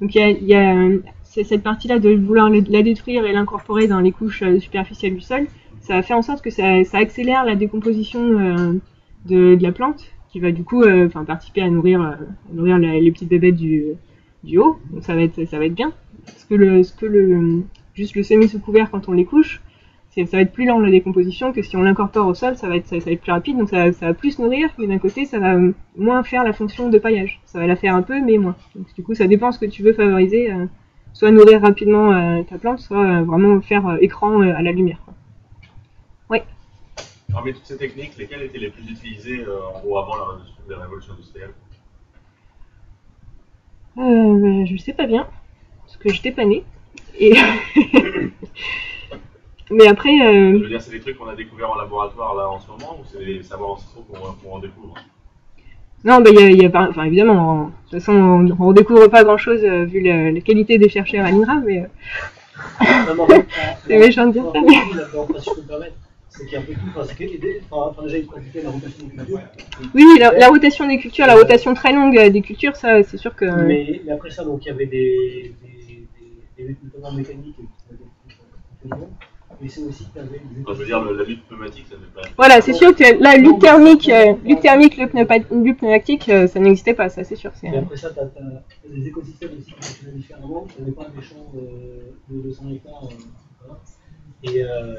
Donc il y a, cette partie-là de vouloir la détruire et l'incorporer dans les couches euh, superficielles du sol, ça fait en sorte que ça, ça accélère la décomposition euh, de, la plante, qui va du coup enfin, participer à nourrir, à nourrir les petites bébêtes du, du haut. Donc ça va être, ça va être bien. Ce que le, ce que le, juste le semi sous couvert quand on les couche, ça va être plus lent la décomposition que si on l'incorpore au sol, ça va être, ça, ça va être plus rapide, donc ça, ça va plus nourrir, mais d'un côté, ça va moins faire la fonction de paillage. Ça va la faire un peu, mais moins. Donc du coup, ça dépend ce que tu veux favoriser, euh, soit nourrir rapidement euh, ta plante, soit euh, vraiment faire écran à la lumière. quoi. Parmi toutes ces techniques, lesquelles étaient les plus utilisées en gros avant la révolution, la révolution industrielle? Bah, je sais pas bien, parce que j'étais pas née. Et mais après, euh, Je veux dire, c'est des trucs qu'on a découverts en laboratoire là en ce moment ou c'est des savoirs ancestraux qu'on redécouvre non, bah, il y a, y a pas, enfin, évidemment, on- de toute façon, on, on redécouvre pas grand chose vu la, la qualité des chercheurs à l'INRA, mais euh, C'est méchant de dire ça, oui, la, la rotation des cultures, la rotation très longue euh, des cultures, ça, c'est sûr que. Mais, mais après ça, donc, il y avait des, des, des, des mécaniques Mais c'est aussi que tu avais une Quand je veux dire, le- la lutte pneumatique, ça fait pas. Voilà, c'est sûr que la lutte thermique, euh, lutte thermique, pneumatique, euh, ça n'existait pas, ça c'est sûr. Et après ça, tu as, des écosystèmes aussi qui fonctionnent différemment. Tu n'avais pas des champs de, de 200 hectares. euh, voilà. Et, euh,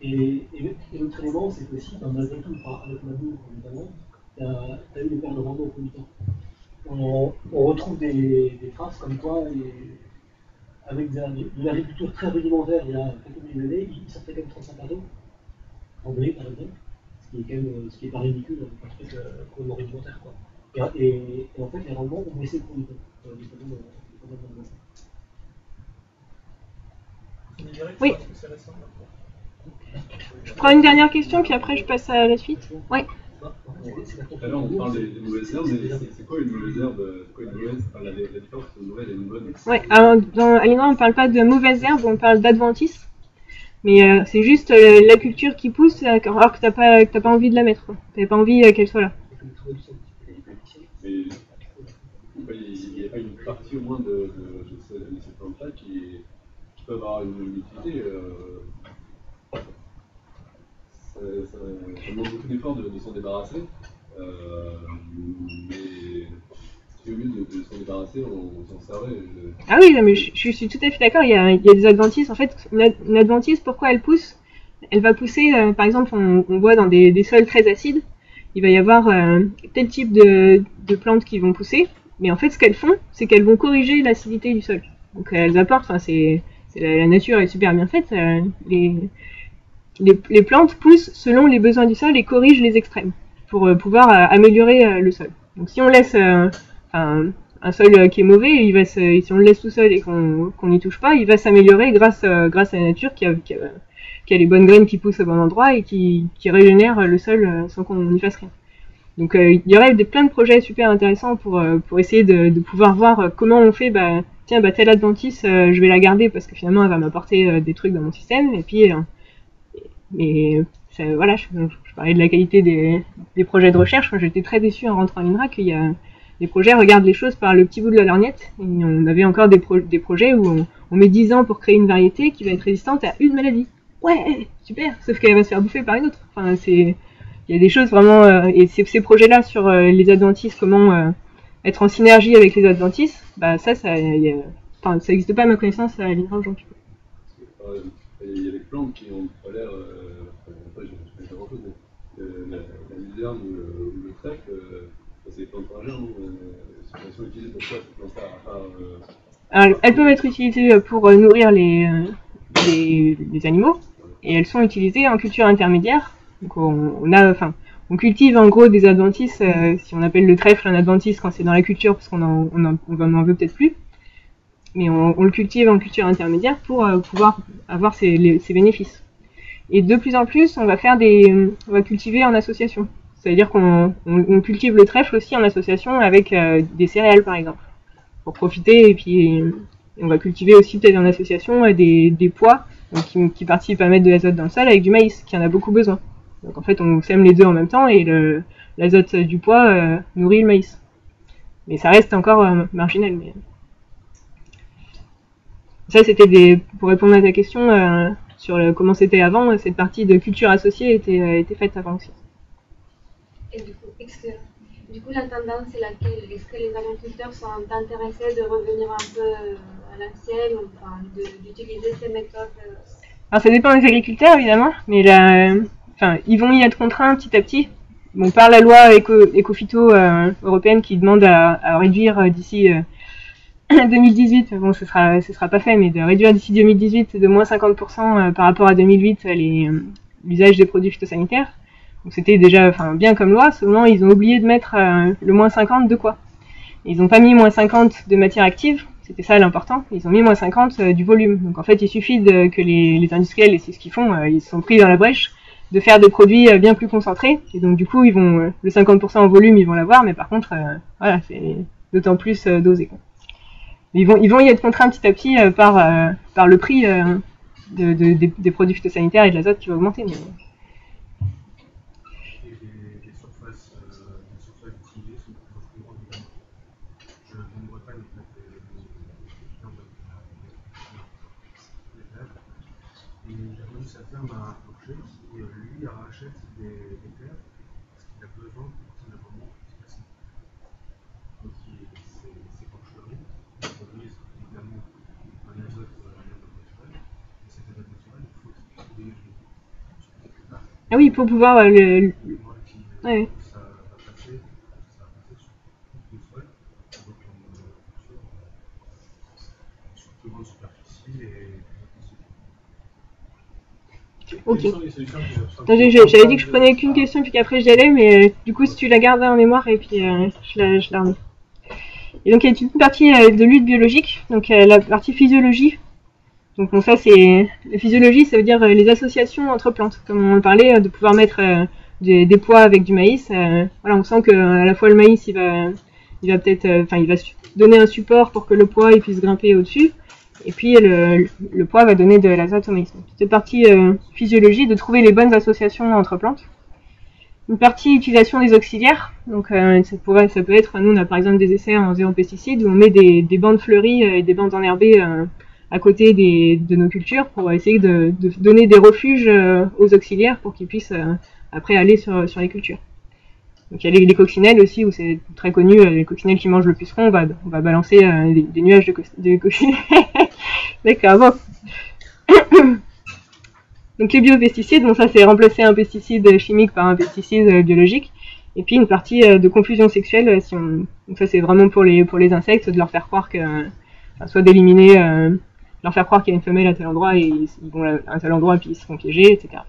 et, et, et l'autre élément, c'est qu'aussi, ben, malgré tout, enfin, avec ma bourre notamment, tu as, eu des pertes de rendement au du temps. On, on retrouve des, des traces comme quoi, et, avec de, l'agriculture très rudimentaire il y a quelques milliers d'années, ils sortaient quand même 35 bateaux, en blé par exemple, ce qui est quand même, euh, ce qui est pas ridicule, un truc euh, complètement rudimentaire. Quoi. Et, et, et en fait, les rendements ont baissé au cours du temps. euh, notamment, euh, dans le Oui. récent. Je prends une dernière question, puis après je passe à la suite. Ouais. Tout à l'heure, on parle des, des mauvaises herbes, mais C'est- quoi une mauvaise herbe euh, C'est quoi une mauvaise enfin, la, la différence entre une mauvaise et une bonne? Ouais, alors dans à l'INRA, on parle pas de mauvaises herbes, on parle d'adventice. Mais euh, c'est juste euh, la culture qui pousse, alors que t'as pas, que t'as pas envie de la mettre. quoi. T'avais pas envie euh, qu'elle soit là. Mais il n'y a pas une partie au moins de, de, de de ces plantes-là qui, qui peuvent avoir une, une utilité. Euh, ça, demande beaucoup d'efforts de, de s'en débarrasser. Euh, mais si au lieu de, s'en débarrasser, on, s'en servait. Ah oui, mais je, suis tout à fait d'accord. Il y a, des adventices. En fait, une, ad- une adventice, pourquoi elle pousse? Elle va pousser, euh, par exemple, on, voit dans des, sols très acides, il va y avoir tel type de, plantes qui vont pousser. Mais en fait, ce qu'elles font, c'est qu'elles vont corriger l'acidité du sol. Donc elles apportent, enfin, c'est, la, nature est super bien faite. Les, plantes poussent selon les besoins du sol et corrigent les extrêmes pour euh, pouvoir euh, améliorer euh, le sol. Donc si on laisse un sol qui est mauvais, il va se, si on le laisse tout seul et qu'on n'y touche pas, il va s'améliorer grâce, à la nature qui a, les bonnes graines qui poussent au bon endroit et qui, qui régénère le sol sans qu'on n'y fasse rien. Donc il y aurait des, plein de projets super intéressants pour, essayer de, pouvoir voir comment on fait, bah, tiens, bah, telle adventice, euh, je vais la garder parce que finalement elle va m'apporter des trucs dans mon système, et puis, mais voilà, je, parlais de la qualité des, projets de recherche, j'étais très déçue en rentrant à l'INRA qu'il y a les projets regardent les choses par le petit bout de la lorgnette. Et on avait encore des, pro- des projets où on, met 10 ans pour créer une variété qui va être résistante à une maladie. Ouais, super, sauf qu'elle va se faire bouffer par une autre. Enfin, c'est, il y a des choses vraiment, euh, et ces, projets-là sur euh, les adventices, comment euh, être en synergie avec les adventices, bah ça, ça, ça n'existe pas à ma connaissance à l'INRA aujourd'hui. Euh, Il y a des plantes qui ont pas l'air. Après, je ne connais pas chose, mais euh, la, la luzerne ou le, le trèfle, euh, c'est des plantes rangères, non euh, Elles sont utilisées pour quoi ces plantes-là elles peuvent être utilisées pour nourrir les, les, les animaux et elles sont utilisées en culture intermédiaire. Donc on, on a, on cultive en gros des adventices, euh, si on appelle le trèfle un adventice quand c'est dans la culture parce qu'on en, on en, on en veut peut-être plus. Mais on, le cultive en culture intermédiaire pour euh, pouvoir avoir ses, bénéfices. Et de plus en plus, on va faire des, on va cultiver en association. C'est-à-dire qu'on on, on cultive le trèfle aussi en association avec euh, des céréales par exemple pour profiter et puis on va cultiver aussi peut-être en association euh, des, pois qui, participent à mettre de l'azote dans le sol avec du maïs qui en a beaucoup besoin. Donc en fait on sème les deux en même temps et l'azote du pois nourrit le maïs. Mais ça reste encore marginal. Ça c'était des pour répondre à ta question euh, sur le- comment c'était avant, cette partie de culture associée était, euh, était faite avant aussi. Et du coup, est-ce que, du coup, la tendance est laquelle? Est-ce que les agriculteurs sont intéressés de revenir un peu euh, à l'ancienne, enfin, d'utiliser ces méthodes Alors ça dépend des agriculteurs évidemment, mais là, enfin, ils vont y être contraints petit à petit. Bon, par la loi éco, éco-phyto euh, européenne qui demande à, à réduire d'ici 2018, bon ce sera ce sera pas fait, mais de réduire d'ici 2018 de moins 50% euh, par rapport à 2008 euh, euh, l'usage des produits phytosanitaires. Donc c'était déjà enfin, bien comme loi, seulement ils ont oublié de mettre euh, le moins 50 de quoi Ils n'ont pas mis moins 50 de matière active, c'était ça l'important. Ils ont mis moins 50 du volume. Donc en fait, il suffit de, que les, les industriels, et c'est ce qu'ils font, ils sont pris dans la brèche, de faire des produits bien plus concentrés. Et donc du coup, ils vont le 50% en volume, ils vont l'avoir, mais par contre, voilà, c'est d'autant plus dosé. Quoi. Ils vont, ils vont y être contraints petit à petit par, par le prix de, des, produits phytosanitaires et de l'azote qui va augmenter. Mais... lui des, terres parce qu'il a besoin. Donc c'est porcheries, ils produisent évidemment un azote naturel, et cet azote naturel, il faut qu'il soit Ah oui, pour pouvoir euh, le. Ouais. Le et Ok. J'avais dit que je prenais qu'une question puis qu'après j'y allais, mais euh, du coup si tu la gardes en mémoire et puis euh, je, la, je la remets. Et donc il y a une partie euh, de lutte biologique, donc la partie physiologie. Donc ça c'est la physiologie, ça veut dire les associations entre plantes, comme on parlait, de pouvoir mettre des, des, poids avec du maïs. voilà, on sent que à la fois le maïs il va, peut-être, enfin il va donner un support pour que le poids il puisse grimper au-dessus. Et puis le, poids va donner de l'azote au maïs. Cette partie euh, physiologie, de trouver les bonnes associations entre plantes. Une partie utilisation des auxiliaires. Donc euh, ça, peut être, nous on a par exemple des essais en zéro pesticide où on met des, des bandes fleuries et des bandes enherbées euh, à côté des, de nos cultures pour essayer de, donner des refuges euh, aux auxiliaires pour qu'ils puissent euh, après aller sur, sur les cultures. Donc il y a les, les, coccinelles aussi, où c'est très connu, euh, les coccinelles qui mangent le puceron, on va, on va balancer des, nuages de, co de coccinelles. D'accord, bon. Donc les biopesticides, bon ça c'est remplacer un pesticide chimique par un pesticide biologique. Et puis une partie de confusion sexuelle, si on... donc ça c'est vraiment pour les, pour les insectes, de leur faire croire que, soit d'éliminer, leur faire croire qu'il y a une femelle à tel endroit et ils vont à tel endroit et puis ils se font piéger, etc.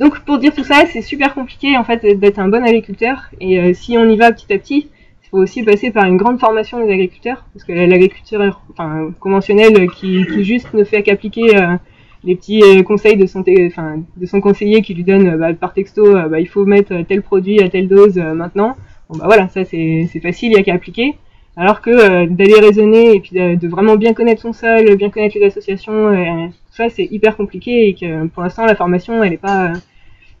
Donc pour dire tout ça, c'est super compliqué en fait d'être un bon agriculteur et euh, si on y va petit à petit, il faut aussi passer par une grande formation des agriculteurs parce que l'agriculteur enfin, conventionnel qui, juste ne fait qu'appliquer euh, les petits euh, conseils de son, enfin, de son conseiller qui lui donne bah, par texto bah, il faut mettre tel produit à telle dose maintenant, bon bah voilà, ça c'est facile, il n'y a qu'à appliquer. Alors que d'aller raisonner et puis de, de, vraiment bien connaître son sol, bien connaître les associations, ça c'est hyper compliqué et que pour l'instant la formation elle est pas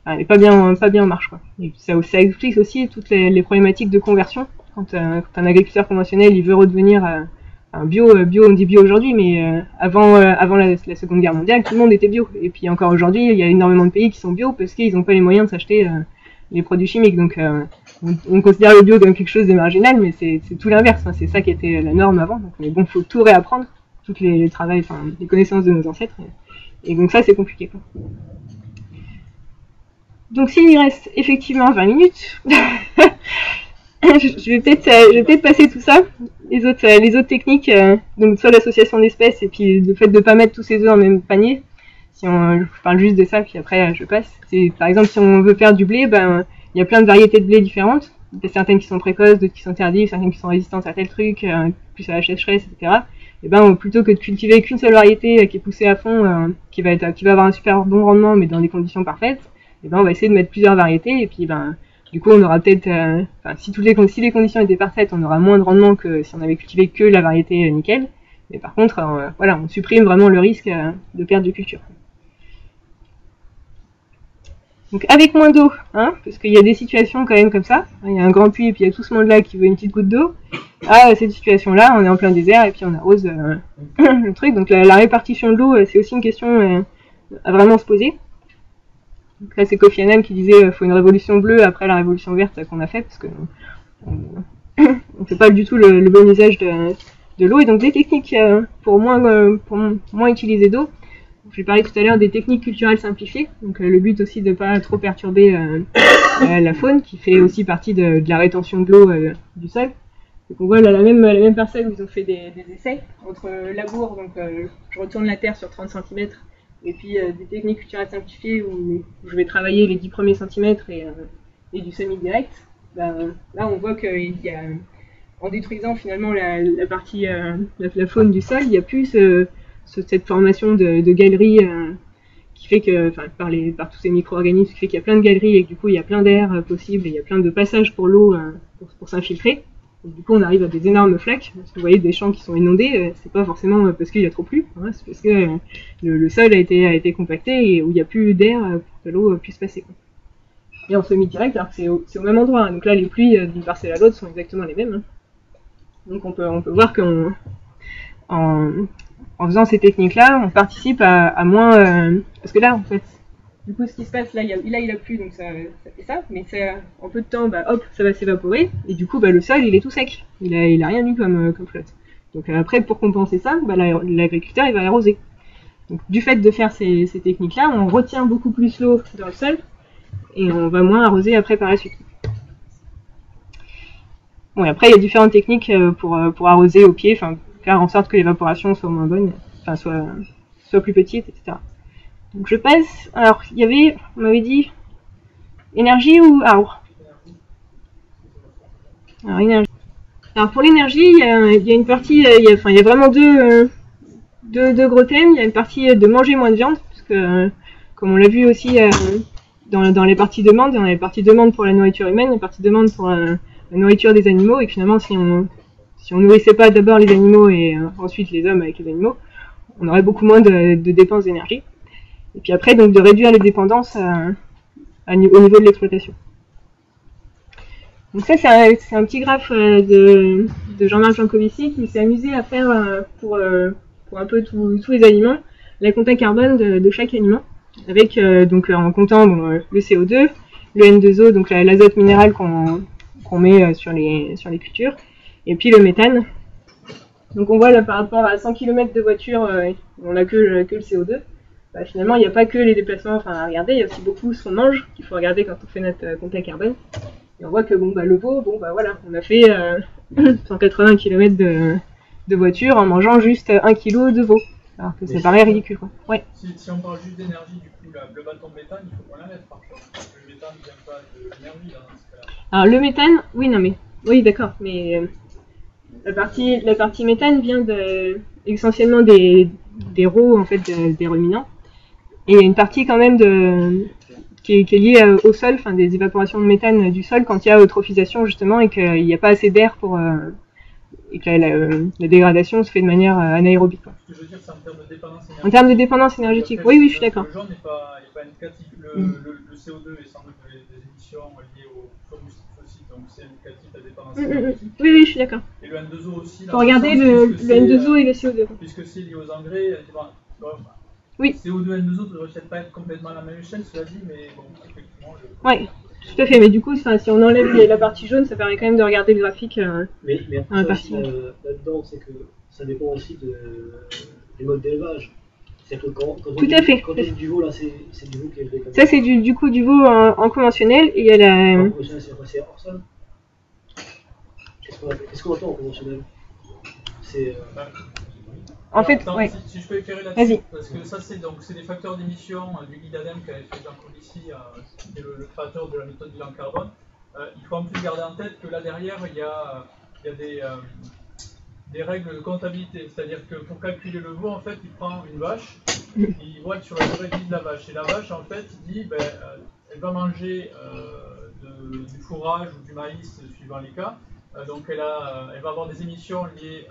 elle est pas bien pas bien en marche quoi. Et ça, ça explique aussi toutes les, les problématiques de conversion. Quand, euh, quand, un agriculteur conventionnel il veut redevenir euh, un bio bio on dit bio aujourd'hui mais euh, avant avant la, la, Seconde Guerre mondiale tout le monde était bio. Et puis encore aujourd'hui il y a énormément de pays qui sont bio parce qu'ils n'ont pas les moyens de s'acheter les produits chimiques. Donc on, on, considère le bio comme quelque chose de marginal mais c'est tout l'inverse hein. c'est ça qui était la norme avant donc mais bon faut tout réapprendre toutes les, les travails, enfin, les connaissances de nos ancêtres. Et, donc ça, c'est compliqué. Donc s'il reste effectivement 20 minutes, je vais peut-être euh, peut passer tout ça, les autres, euh, techniques, euh, donc soit l'association d'espèces et puis le fait de ne pas mettre tous ses œufs dans le même panier. Si on, je parle juste de ça, puis après je passe. Par exemple si on veut faire du blé, ben il y a plein de variétés de blé différentes. Il y a certaines qui sont précoces, d'autres qui sont tardives, certaines qui sont résistantes à tel truc, euh, plus à la sécheresse, etc et ben plutôt que de cultiver qu'une seule variété euh, qui est poussée à fond, euh, qui va être, qui va avoir un super bon rendement mais dans des conditions parfaites, et ben on va essayer de mettre plusieurs variétés et puis ben du coup on aura peut-être, enfin si toutes les les conditions étaient parfaites, on aura moins de rendement que si on avait cultivé que la variété nickel. Mais par contre, voilà, on supprime vraiment le risque de perte de culture. Donc avec moins d'eau, hein, parce qu'il y a des situations quand même comme ça. Il y a un grand puits et puis il y a tout ce monde-là qui veut une petite goutte d'eau. Ah, cette situation-là, on est en plein désert et puis on arrose euh, le truc. Donc la, répartition de l'eau, c'est aussi une question euh, à vraiment se poser. Donc là, c'est Kofi Annan qui disait qu'il faut une révolution bleue après la révolution verte qu'on a faite, parce que on ne fait pas du tout le, bon usage de, l'eau. Et donc des techniques euh, pour moins, pour moins utiliser d'eau. Je vais parler tout à l'heure des techniques culturelles simplifiées. Donc euh, le but aussi de ne pas trop perturber euh, euh, la faune, qui fait aussi partie de, la rétention de l'eau du sol. Donc on voit la même, la même où ils ont fait des, essais entre labour, donc je retourne la terre sur 30 cm, et puis des techniques culturelles simplifiées où, je vais travailler les 10 premiers centimètres et, du semi-direct. Ben, là on voit qu'il détruisant finalement la, partie, la, la faune du sol, il n'y a plus ce- ce- cette formation de, galeries euh, qui fait que, par, tous ces micro-organismes, qui fait qu'il y a plein de galeries et que du coup il y a plein d'air euh, possible et il y a plein de passages pour l'eau euh, pour, s'infiltrer. Du coup, on arrive à des énormes flaques. Vous voyez des champs qui sont inondés, c'est pas forcément parce qu'il y a trop plu, hein, c'est parce que le, sol a été, a été compacté et où il n'y a plus d'air pour que l'eau puisse passer. quoi. Et en semi-direct, alors que c'est au, même endroit. hein. Donc là, les pluies d'une parcelle à l'autre sont exactement les mêmes. hein. Donc on peut, on peut voir qu'en en, faisant ces techniques-là, on participe à, moins... euh, parce que là, en fait, du coup, ce qui se passe, là, il a, là, il a plu, donc ça, fait ça. Mais ça, en peu de temps, bah, hop, ça va s'évaporer. Et du coup, bah, le sol, il est tout sec. Il a, il a rien eu comme, euh, comme flotte. Donc euh, après, pour compenser ça, bah, la- l'agriculteur, il va arroser. Donc du fait de faire ces, techniques-là, on retient beaucoup plus l'eau dans le sol et on va moins arroser après par la suite. Bon, et après, il y a différentes techniques euh, pour, euh, pour arroser au pied, enfin, faire en sorte que l'évaporation soit moins bonne, enfin, soit, soit plus petite, etc. Donc je passe. Alors, il y avait, on m'avait dit, énergie ou arbre? Alors, énergie. Alors, pour l'énergie, il y a, une partie, euh, y a, enfin, il y a vraiment deux, euh, deux, deux gros thèmes. Il y a une partie euh, de manger moins de viande, parce que, comme on l'a vu aussi dans, dans les parties demandes, on a les parties demandes pour la nourriture humaine, les parties demandes pour euh, la nourriture des animaux, et finalement, si on, si on nourrissait pas d'abord les animaux et euh, ensuite les hommes avec les animaux, on aurait beaucoup moins de, dépenses d'énergie. Et puis après, donc, de réduire les dépendances au niveau de l'exploitation. Donc ça, c'est un, petit graphe euh, de, Jean-Marc Jancovici qui s'est amusé à faire euh, pour, un peu tous les aliments, la compta carbone de, chaque aliment, avec donc en comptant le CO2, le N2O, donc la- l'azote minéral qu'on met sur les cultures, et puis le méthane. Donc on voit là par rapport à 100 km de voiture, euh, on n'a que, le- que le CO2. Bah, finalement, il n'y a pas que les déplacements enfin, à regarder, il y a aussi beaucoup ce qu'on mange qu'il faut regarder quand on fait notre euh, compta carbone. Et on voit que bon, bah, le veau, bon, bah, voilà, on a fait euh, 180 km de, de voiture en mangeant juste 1 kg de veau. Alors que ça paraît ridicule. Quoi. Ouais. Si, si on parle juste d'énergie, du coup, le bâton de méthane, il faut qu'on la mette par contre. Parce que le méthane ne vient pas de l'énergie cas-là. Alors le méthane, oui, non mais, oui, d'accord, mais la partie, la partie méthane vient de, essentiellement des, des rots en fait, de- des ruminants, et il y a une partie quand même de, qui, est, qui est liée au sol, enfin des évaporations de méthane du sol quand il y a eutrophisation justement et qu'il n'y a pas assez d'air pour euh, et que la, la- la dégradation se fait de manière euh, anaérobique. quoi. Ce que je veux dire, c'est en termes de dépendance énergétique. En termes de dépendance énergétique, oui, oui, je suis d'accord. Le jaune n'est pas, est pas indicatif. Le, Mm. le, le CO2 est sans doute des émissions liées au combustible fossile, donc c'est indicatif de la dépendance mm. énergétique. Oui, oui, je suis d'accord. Et le N2O aussi. Faut regarder le, puisque le c'est, N2O euh, et le CO2. quoi. Puisque c'est lié aux engrais, euh, bon, Oui. CO2 et N2O ne devraient peut-être pas être complètement à la même échelle, cela dit, mais bon, effectivement. Le... Ouais, tout à fait. Mais du coup, enfin, si on enlève les- la partie jaune, ça permet quand même de regarder le graphique. euh, Mais, mais après, aussi, euh, là-dedans, c'est que ça dépend aussi de, des modes d'élevage. C'est-à-dire que quand, quand on Tout à fait. Quand du veau, là, c'est du veau qui est élevé comme Ça, c'est du, du coup du veau en, en conventionnel. Et il y a la. En conventionnel, c'est quoi C'est hors sol Qu'est-ce qu'on entend en conventionnel? C'est. euh, En fait, Attends, ouais. si, si je peux éclairer Vas-y. là-dessus, parce que ça c'est donc c'est des facteurs d'émission euh, du guide ADEME qu'avait fait Jean Covici, euh, qui est le, le créateur de la méthode bilan carbone. Euh, il faut en plus garder en tête que là derrière il y a, euh, il y a des, euh, des règles de comptabilité, c'est-à-dire que pour calculer le veau en fait il prend une vache, il voit sur la durée de vie de la vache et la vache en fait il dit ben, euh, elle va manger euh, du fourrage ou du maïs suivant les cas, Euh, donc elle, a, elle va avoir des émissions liées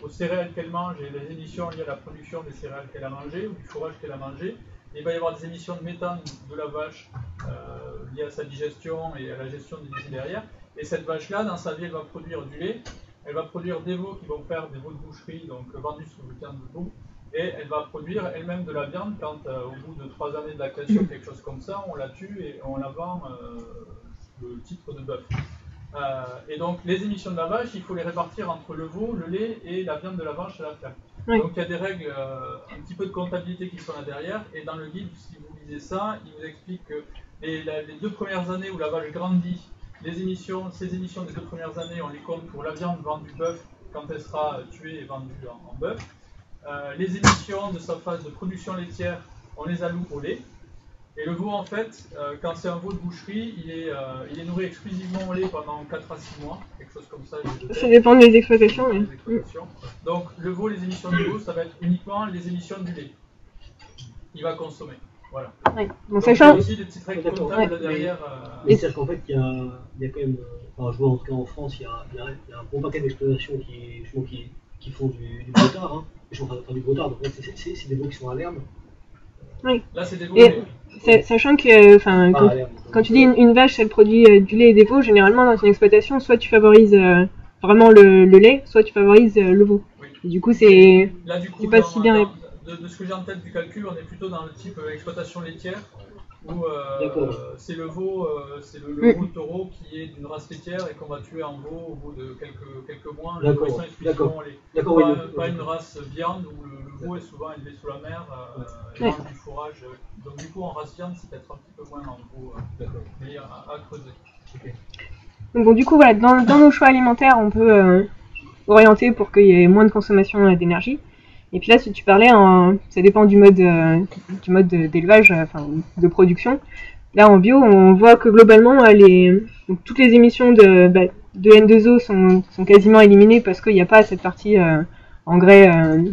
aux céréales qu'elle mange et les émissions liées à la production des céréales qu'elle a mangées ou du fourrage qu'elle a mangé. Et il va y avoir des émissions de méthane de la vache liées à sa digestion et à la gestion des déchets derrière. Et cette vache-là, dans sa vie, elle va produire du lait, elle va produire des veaux qui vont faire des veaux de boucherie, donc euh, vendus sous le terme de veau, et elle va produire elle-même de la viande quand, euh, au bout de trois années de lactation, quelque chose comme ça, on la tue et on la vend euh, sous le titre de bœuf. Euh, et donc les émissions de la vache, il faut les répartir entre le veau, le lait et la viande de la vache à la ferme. Oui. Donc il y a des règles, un petit peu de comptabilité qui sont là derrière. Et dans le guide, si vous lisez ça, il vous explique que les, la- les deux premières années où la vache grandit, les émissions, ces émissions des deux premières années, on les compte pour la viande vendue bœuf quand elle sera tuée et vendue en, en bœuf. Euh, les émissions de sa phase de production laitière, on les alloue au lait. Et le veau, en fait, euh, quand c'est un veau de boucherie, il est, euh, il est nourri exclusivement au lait pendant 4 à 6 mois, quelque chose comme ça. Ça dépend des exploitations. Des exploitations. Donc le veau, les émissions du veau, ça va être uniquement les émissions du lait. Il va consommer. Voilà. Ouais. Donc, sachant- il y a aussi des petites règles comptables Ouais. derrière. euh, Mais c'est-à-dire qu'en fait, il y a, il y a quand même, enfin, je vois en tout cas en France, il y a, il y a- il y a un bon paquet d'exploitations qui, qui, qui font du, du brotard, hein. Je suis en train de faire du brotard, donc en fait, c'est- c'est c'est des veaux qui sont à l'herbe. Là, c'est des veaux. Et- mais- Sachant que, enfin, quand, tu dis une, une vache, elle produit euh, du lait et des veaux, généralement dans une exploitation, soit tu favorises euh, vraiment le, le lait, soit tu favorises euh, le veau. Oui. Et du coup, c'est Là, du coup, C'est pas si bien dans- de, de ce que j'ai en tête du calcul, on est plutôt dans le type euh, exploitation laitière, où euh, c'est le veau, euh, c'est le, le veau de taureau qui est d'une race laitière et qu'on va tuer en veau au bout de quelques, quelques mois. D'accord. D'accord, oui, Pas, pas une race viande où le, le veau est souvent élevé sous la mer euh, et mange du fourrage. Donc du coup, en race viande, c'est peut-être un petit peu moins en veau, euh, mais à, à creuser. Donc bon, du coup, voilà, dans, dans nos choix alimentaires, on peut euh, orienter pour qu'il y ait moins de consommation euh, d'énergie. Et puis là, si tu parlais, ça dépend du mode, euh, du mode de- d'élevage, euh, enfin de production. Là, en bio, on voit que globalement, euh, toutes les émissions de, bah, de N2O sont, quasiment éliminées parce qu'il n'y a pas cette partie engrais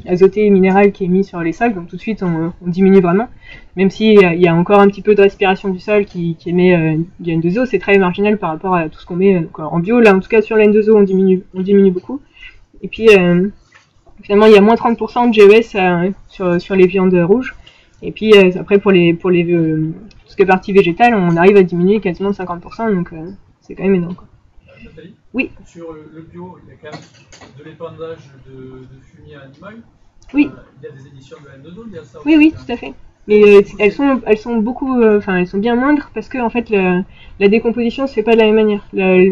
azoté minéral qui est mis sur les sols. Donc tout de suite, on, diminue vraiment. Même s'il y a- encore un petit peu de respiration du sol qui, émet du N2O, c'est très marginal par rapport à tout ce qu'on met donc, en bio. Là, en tout cas, sur le N2O, on diminue, on diminue beaucoup. Et puis, finalement, il y a moins 30% de GES euh, sur, sur les viandes rouges. Et puis, euh, après, pour les, pour les, euh, tout ce qui est partie végétale, on arrive à diminuer quasiment de 50%, donc euh, c'est quand même énorme. quoi. Nathalie Oui. Sur le, bio, il y a quand même de l'épandage de, de fumier animal. Oui. Il y a des émissions de N2O, il y a ça Oui, oui, hein. tout à fait. Mais elles sont, elles sont beaucoup, enfin, elles sont bien moindres parce que en fait, la décomposition se fait pas de la même manière.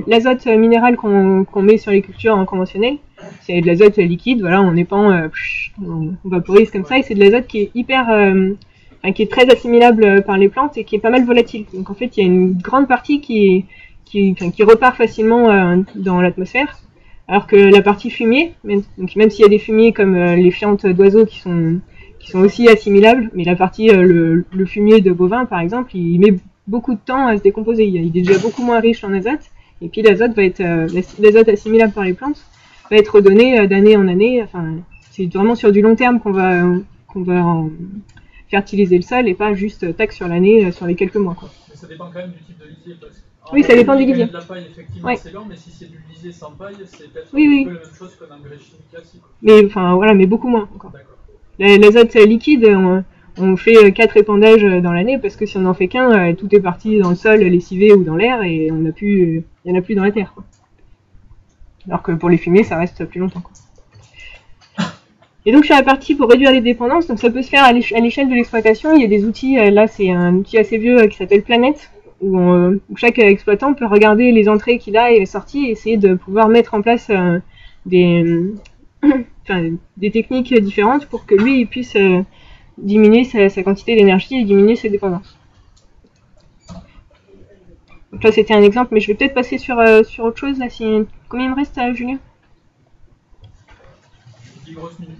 L'azote minéral qu'on qu'on met sur les cultures en conventionnel, c'est de l'azote liquide. Voilà, on épand, euh, on vaporise comme ça, et c'est de l'azote qui est hyper, euh, qui est très assimilable euh, par les plantes et qui est pas mal volatile. Donc en fait, il y a une grande partie qui, qui, qui repart facilement euh, dans l'atmosphère. Alors que la partie fumier, même, donc même s'il y a des fumiers comme les fientes d'oiseaux qui sont qui sont aussi assimilables, mais la partie, le, le fumier de bovin par exemple, il met beaucoup de temps à se décomposer. Il, est déjà beaucoup moins riche en azote, et puis l'azote va être, l'azote assimilable par les plantes va être redonné euh, d'année en année. Enfin, c'est vraiment sur du long terme qu'on va qu'on va euh, fertiliser le sol et pas juste euh, tac sur l'année, sur les quelques mois. Quoi. Mais ça dépend quand même du type de lisier. Parce que- Oui, ça dépend du lisier. de la paille, effectivement, Ouais. c'est lent, mais si c'est du lisier sans paille, c'est peut-être Oui, un oui. peu la même chose qu'un engrais chimique classique. Mais enfin voilà, mais beaucoup moins encore. L'azote liquide, on, on fait quatre épandages dans l'année parce que si on n'en fait qu'un, tout est parti dans le sol, lessivé ou dans l'air et on plus, il y en a plus dans la terre. Quoi. Alors que pour les fumées, ça reste plus longtemps. Et donc sur la partie pour réduire les dépendances, donc ça peut se faire à l'éche- à l'échelle de l'exploitation. Il y a des outils, euh, là c'est un outil assez vieux euh, qui s'appelle Planète, où, euh, chaque exploitant peut regarder les entrées qu'il a et les sorties et essayer de pouvoir mettre en place des, techniques différentes pour que lui il puisse diminuer sa quantité d'énergie et diminuer ses dépendances. Là c'était un exemple, mais je vais peut-être passer sur, euh, sur autre chose là. Si... Combien il me reste, euh, Julien? 10 grosses minutes.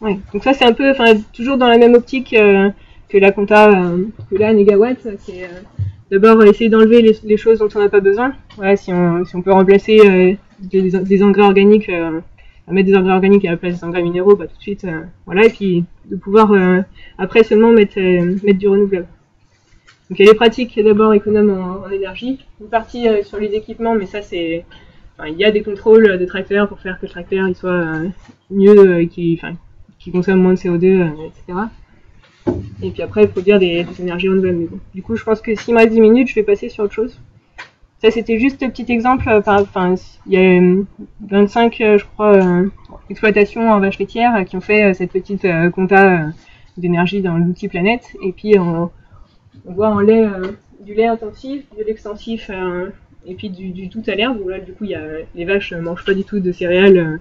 Ouais, donc ça c'est un peu, enfin toujours dans la même optique euh, que la compta, euh, que la négawatt, c'est d'abord essayer d'enlever les, choses dont on n'a pas besoin. Si on, si on peut remplacer des, engrais organiques, à mettre des engrais organiques à la place des engrais minéraux, bah tout de suite, euh, voilà, et puis de pouvoir euh, après seulement mettre, euh, mettre du renouvelable. Donc il y a les pratiques d'abord économes en, énergie, une partie sur les équipements, mais ça c'est, enfin, il y a des contrôles de tracteurs pour faire que le tracteur il soit mieux, euh, qui, consomment moins de CO2, euh, etc. Et puis après, il dire des, des énergies renouvelables. Du coup, je pense que s'il me reste 10 minutes, je vais passer sur autre chose. Ça, c'était juste un petit exemple. euh, enfin, il y a euh, 25, euh, je crois, euh, exploitations en vaches laitières euh, qui ont fait euh, cette petite euh, compta euh, d'énergie dans l'outil Planète. Et puis, on, voit en lait euh, du lait intensif, de l'extensif, euh, et puis du, tout à l'herbe. Où là, du coup, y a, les vaches ne mangent pas du tout de céréales. euh,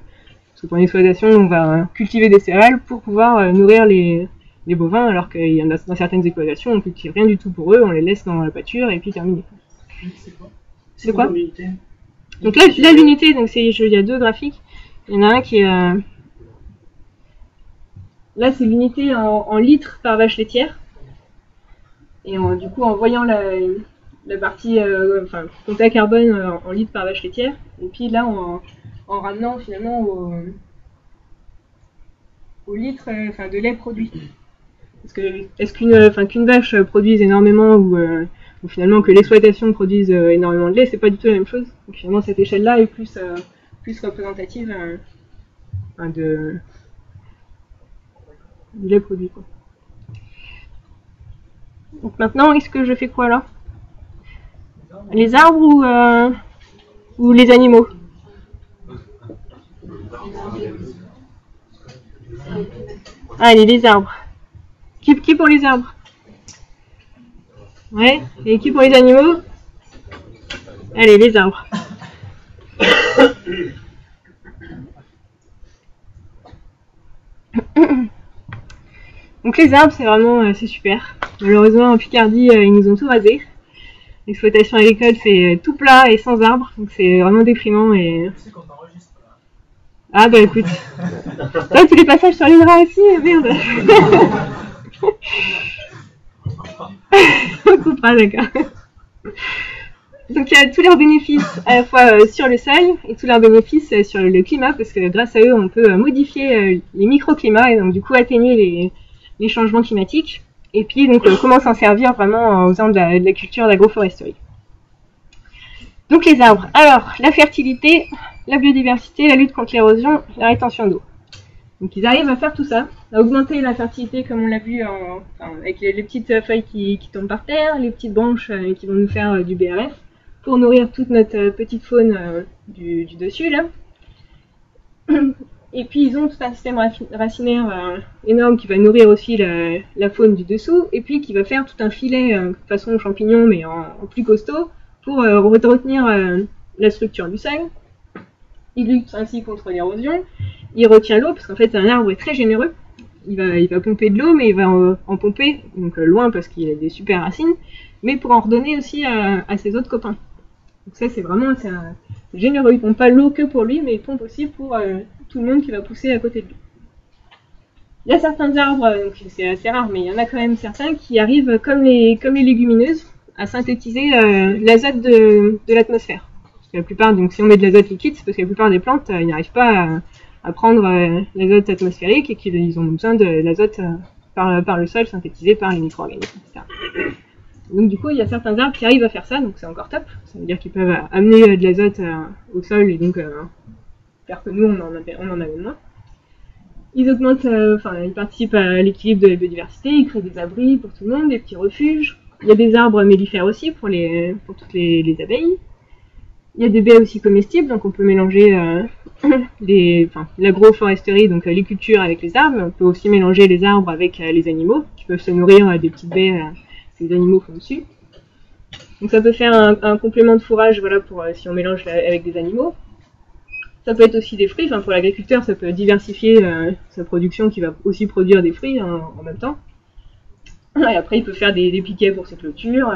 parce que pour une exploitation, on va cultiver des céréales pour pouvoir euh, nourrir les, bovins, alors qu'il y en a dans certaines exploitations, on cultive rien du tout pour eux, on les laisse dans la pâture et puis terminé. C'est C'est quoi Donc là, là l'unité, donc c'est, il y a deux graphiques. Il y en a un qui est, euh, là, c'est l'unité en, en litres par vache laitière. Et en- du coup, en voyant la, la partie, euh, enfin, compte à carbone euh, en litres par vache laitière, et puis là, en, en ramenant finalement au, au litre euh, enfin, de lait produit. Parce que est-ce qu'une enfin, qu'une vache produise énormément ou, ou finalement que l'exploitation produise euh, énormément de lait, c'est pas du tout la même chose. Donc finalement, cette échelle-là est plus, euh, représentative euh, de, du lait produit. Donc maintenant, est-ce que je fais quoi là? Les arbres ou, les animaux? Allez, les arbres. Qui, qui pour les arbres? Ouais, et qui pour les animaux? Allez, les arbres. Donc les arbres, c'est vraiment euh, c'est super. Malheureusement, en Picardie, euh, ils nous ont tout rasé. L'exploitation agricole, c'est euh, tout plat et sans arbres, donc c'est vraiment déprimant. Et... Tu. Ah bah écoute. Ouais, tous les passages sur l'Indra aussi, merde. On coupera, d'accord. Donc il y a tous leurs bénéfices à la fois euh, sur le sol et tous leurs bénéfices euh, sur le climat, parce que grâce à eux, on peut euh, modifier les microclimats et donc du coup atténuer les, changements climatiques. Et puis donc comment s'en servir vraiment en faisant de la, de la culture. Donc les arbres. Alors, la fertilité, la biodiversité, la lutte contre l'érosion, la rétention d'eau. Donc ils arrivent à faire tout ça, augmenter la fertilité comme on l'a vu avec les, petites feuilles qui, tombent par terre, les petites branches euh, qui vont nous faire euh, du BRF pour nourrir toute notre euh, petite faune euh, du, dessus là. Et puis ils ont tout un système raci- racinaire euh, énorme qui va nourrir aussi la, la faune du dessous et puis qui va faire tout un filet euh, façon champignon mais en, plus costaud pour euh, retenir euh, la structure du sol. Il lutte ainsi contre l'érosion. Il retient l'eau parce qu'en fait un arbre est très généreux. Il va, il va pomper de l'eau mais il va en pomper donc euh, loin parce qu'il a des super racines, mais pour en redonner aussi à, ses autres copains. Donc ça c'est vraiment un- généreux. Il pompe pas l'eau que pour lui mais il pompe aussi pour euh, tout le monde qui va pousser à côté de lui. Il y a certains arbres, euh, donc c'est assez rare, mais il y en a quand même certains qui arrivent, comme les, comme les légumineuses, à synthétiser l'azote de, de l'atmosphère. La plupart, donc si on met de l'azote liquide, c'est parce que la plupart des plantes, euh, ils n'arrivent pas à, à prendre euh, l'azote atmosphérique et qu'ils ils ont besoin de l'azote euh, par, le sol synthétisé par les micro-organismes, etc. Donc du coup, il y a certains arbres qui arrivent à faire ça, donc c'est encore top. Ça veut dire qu'ils peuvent amener euh, de l'azote au sol et donc faire que nous, on en, a- on en moins. Ils augmentent, enfin, ils participent à l'équilibre de la biodiversité, ils créent des abris pour tout le monde, des petits refuges. Il y a des arbres mellifères aussi pour, les, pour toutes les, les abeilles. Il y a des baies aussi comestibles, donc on peut mélanger l'agroforesterie, donc euh, les cultures avec les arbres. On peut aussi mélanger les arbres avec euh, les animaux, qui peuvent se nourrir euh, des petites baies que les animaux font dessus. Donc ça peut faire un, complément de fourrage, voilà, pour si on mélange la- avec des animaux. Ça peut être aussi des fruits, enfin pour l'agriculteur, ça peut diversifier sa production qui va aussi produire des fruits hein, en même temps. Et après, il peut faire des, piquets pour ses clôtures,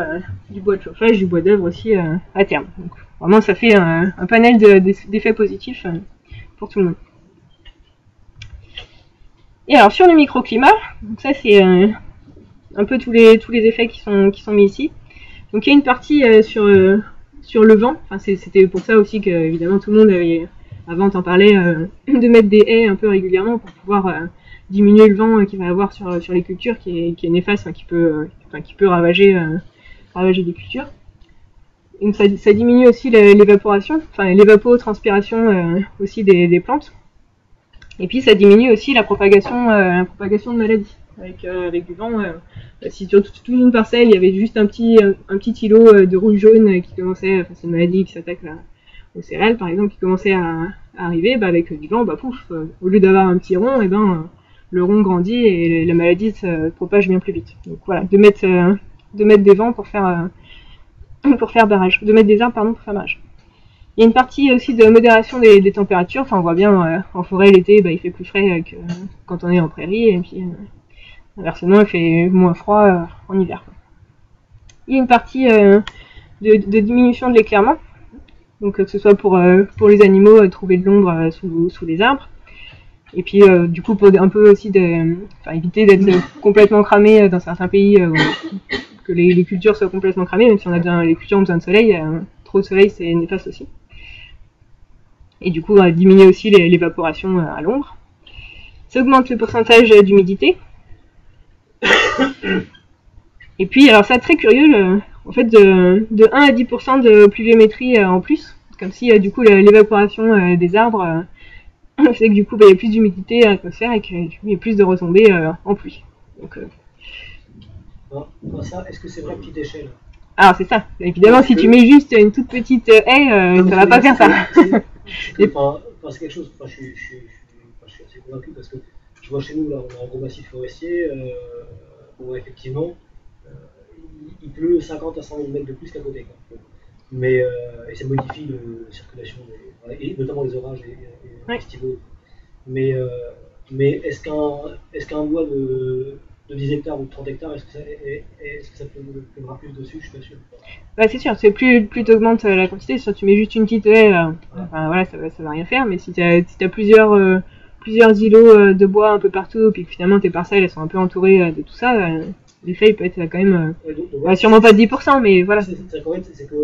du bois de chauffage, du bois d'œuvre aussi à terme. Donc, vraiment, ça fait un, panel de- d'eff- d'effets positifs pour tout le monde. Et alors sur le microclimat, donc ça c'est euh, un peu tous les, tous les effets qui sont, qui sont mis ici. Donc il y a une partie euh, sur, euh, sur le vent, enfin, c'était pour ça aussi que évidemment tout le monde avait, avant t'en parlais, euh, de mettre des haies un peu régulièrement pour pouvoir diminuer le vent qu'il va avoir sur, sur les cultures qui est, qui est néfaste, qui, peut, qui peut ravager, ravager des cultures. Ça, diminue aussi l'évaporation, enfin l'évapotranspiration euh, aussi des, plantes. Et puis ça diminue aussi la propagation, euh, la propagation de maladies. Avec, euh, du vent, euh, si sur toute, une parcelle il y avait juste un petit, un petit îlot de rouille jaune qui commençait, enfin c'est une maladie qui s'attaque aux céréales par exemple, qui commençait à, arriver, bah, avec du vent, bah pouf, au lieu d'avoir un petit rond, et ben euh, le rond grandit et la maladie se propage bien plus vite. Donc voilà, de mettre, de mettre des vents pour faire, pour faire barrage, de mettre des arbres pardon pour faire barrage. Il y a une partie aussi de modération des, températures. Enfin, on voit bien euh, en forêt l'été, bah, il fait plus frais euh, que quand on est en prairie, et puis euh, inversement, il fait moins froid en hiver. Il y a une partie de, diminution de l'éclairement, donc que ce soit pour, pour les animaux, trouver de l'ombre sous, sous les arbres. Et puis, du coup, pour un peu aussi de, éviter d'être complètement cramé dans certains pays, euh, que les, cultures soient complètement cramées, même si on a besoin, les cultures ont besoin de soleil, euh, trop de soleil c'est néfaste aussi. Et du coup, diminuer aussi l'évaporation euh, à l'ombre. Ça augmente le pourcentage euh, d'humidité. Et puis, alors ça, très curieux, en fait, de, de 1 à 10% de pluviométrie en plus, comme si du coup l'évaporation des arbres fait que du coup bah, il y a plus d'humidité à l'atmosphère et que du coup il y a plus de retombées en pluie. Ça, est-ce que c'est vrai petite échelle alors c'est ça. Évidemment, si tu mets juste une toute petite euh, haie, euh, ça va pas faire ça. c'est- quelque chose, enfin, je, suis, je, suis, je, suis, enfin, je suis assez convaincu parce que je vois chez nous, là, on a un gros massif forestier, euh, où effectivement, euh, il, il pleut 50 à 100 000 mètres de plus qu'à côté. Quoi. Mais, euh, et ça modifie le- la circulation, des, et notamment les orages et, et les Ouais. Mais, euh, mais est-ce qu'un est qu'un bois de, de 10 hectares ou de 30 hectares, est-ce que ça, est, que ça pleuvra plus dessus Je suis pas sûr. Bah, c'est sûr, c'est plus, plus tu augmentes la quantité, si tu mets juste une petite haie, euh, enfin, voilà, ça ça va rien faire, mais si tu as, si t'as plusieurs, euh, plusieurs îlots euh, de bois un peu partout, puis que finalement tes parcelles elles sont un peu entourées euh, de tout ça, euh, l'effet il peut être euh, quand même, euh, Ouais, donc- donc, bah, sûrement pas de 10%, mais voilà. C'est qu'en fait, c'est qu'un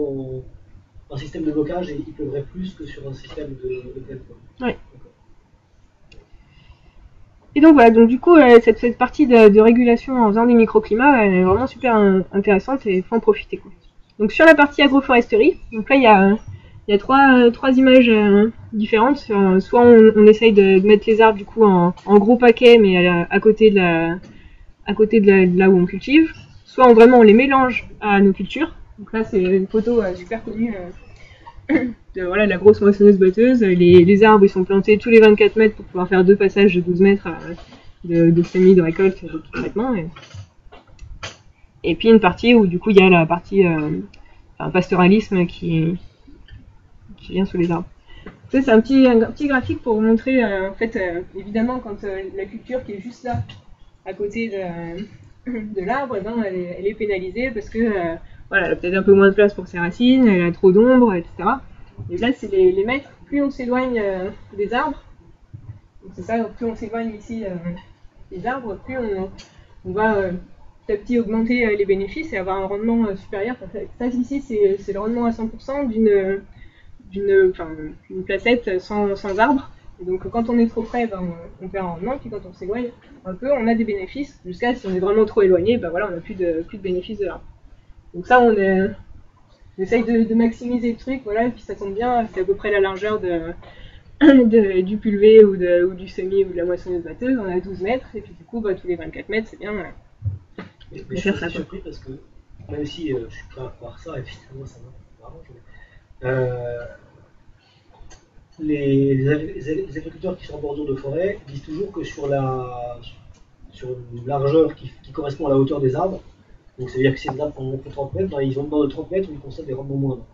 un système de blocage, il pleuvrait plus que sur un système de, de plaine, quoi. Et donc voilà, donc du coup, euh, cette, cette partie de, régulation en faisant des microclimats, elle est vraiment super euh, intéressante et il faut en profiter. Donc sur la partie agroforesterie, donc là il y a, y a trois, euh, trois images différentes. Soit on, essaye de, mettre les arbres du coup en, gros paquet, mais à, côté, de, la, à côté de, là où on cultive. Soit on, vraiment on les mélange à nos cultures. Donc là c'est une photo super connue. de, voilà, la grosse moissonneuse batteuse. Les, les arbres ils sont plantés tous les 24 mètres pour pouvoir faire deux passages de 12 mètres euh, de, de semis, de récolte, de traitement. Et, puis une partie où du coup il y a la partie euh, enfin, pastoralisme qui, qui vient sous les arbres. Ça c'est un petit, un petit graphique pour vous montrer euh, en fait euh, évidemment quand euh, la culture qui est juste là à côté de, de l'arbre, eh ben, elle, est, elle est pénalisée parce que euh, voilà, elle a peut-être un peu moins de place pour ses racines, elle a trop d'ombre, etc. Et là, c'est les, les mètres. Plus on s'éloigne euh, des arbres, c'est ça, plus on s'éloigne ici euh, des arbres, plus on, va euh, petit à petit augmenter les bénéfices et avoir un rendement supérieur. Ça, ici, c'est le rendement à 100% d'une d'une enfin, d'une placette sans, sans arbre. Et donc, quand on est trop près, ben, on, on perd en rendement. Puis quand on s'éloigne un peu, on a des bénéfices. Jusqu'à si on est vraiment trop éloigné, ben voilà, on n'a plus de, plus de bénéfices de l'arbre. Donc ça, on est, on essaye de, de maximiser le truc, voilà, et puis ça tombe bien, c'est à peu près la largeur de, de- du pulvé ou, de, ou du semi ou de la moissonneuse batteuse, on a 12 mètres, et puis du coup, bah, tous les 24 mètres, c'est bien. voilà. Je faire ça, assez quoi. surpris parce que, même si euh, je suis prêt à croire ça, évidemment, ça m'arrange. mais, euh, les, les agri- les agriculteurs qui sont en bordure de forêt disent toujours que sur la sur une largeur qui, qui correspond à la hauteur des arbres, donc ça veut dire que les arbres font 30 mètres, ils ont besoin de 30 mètres où ils constatent des rendements moindres.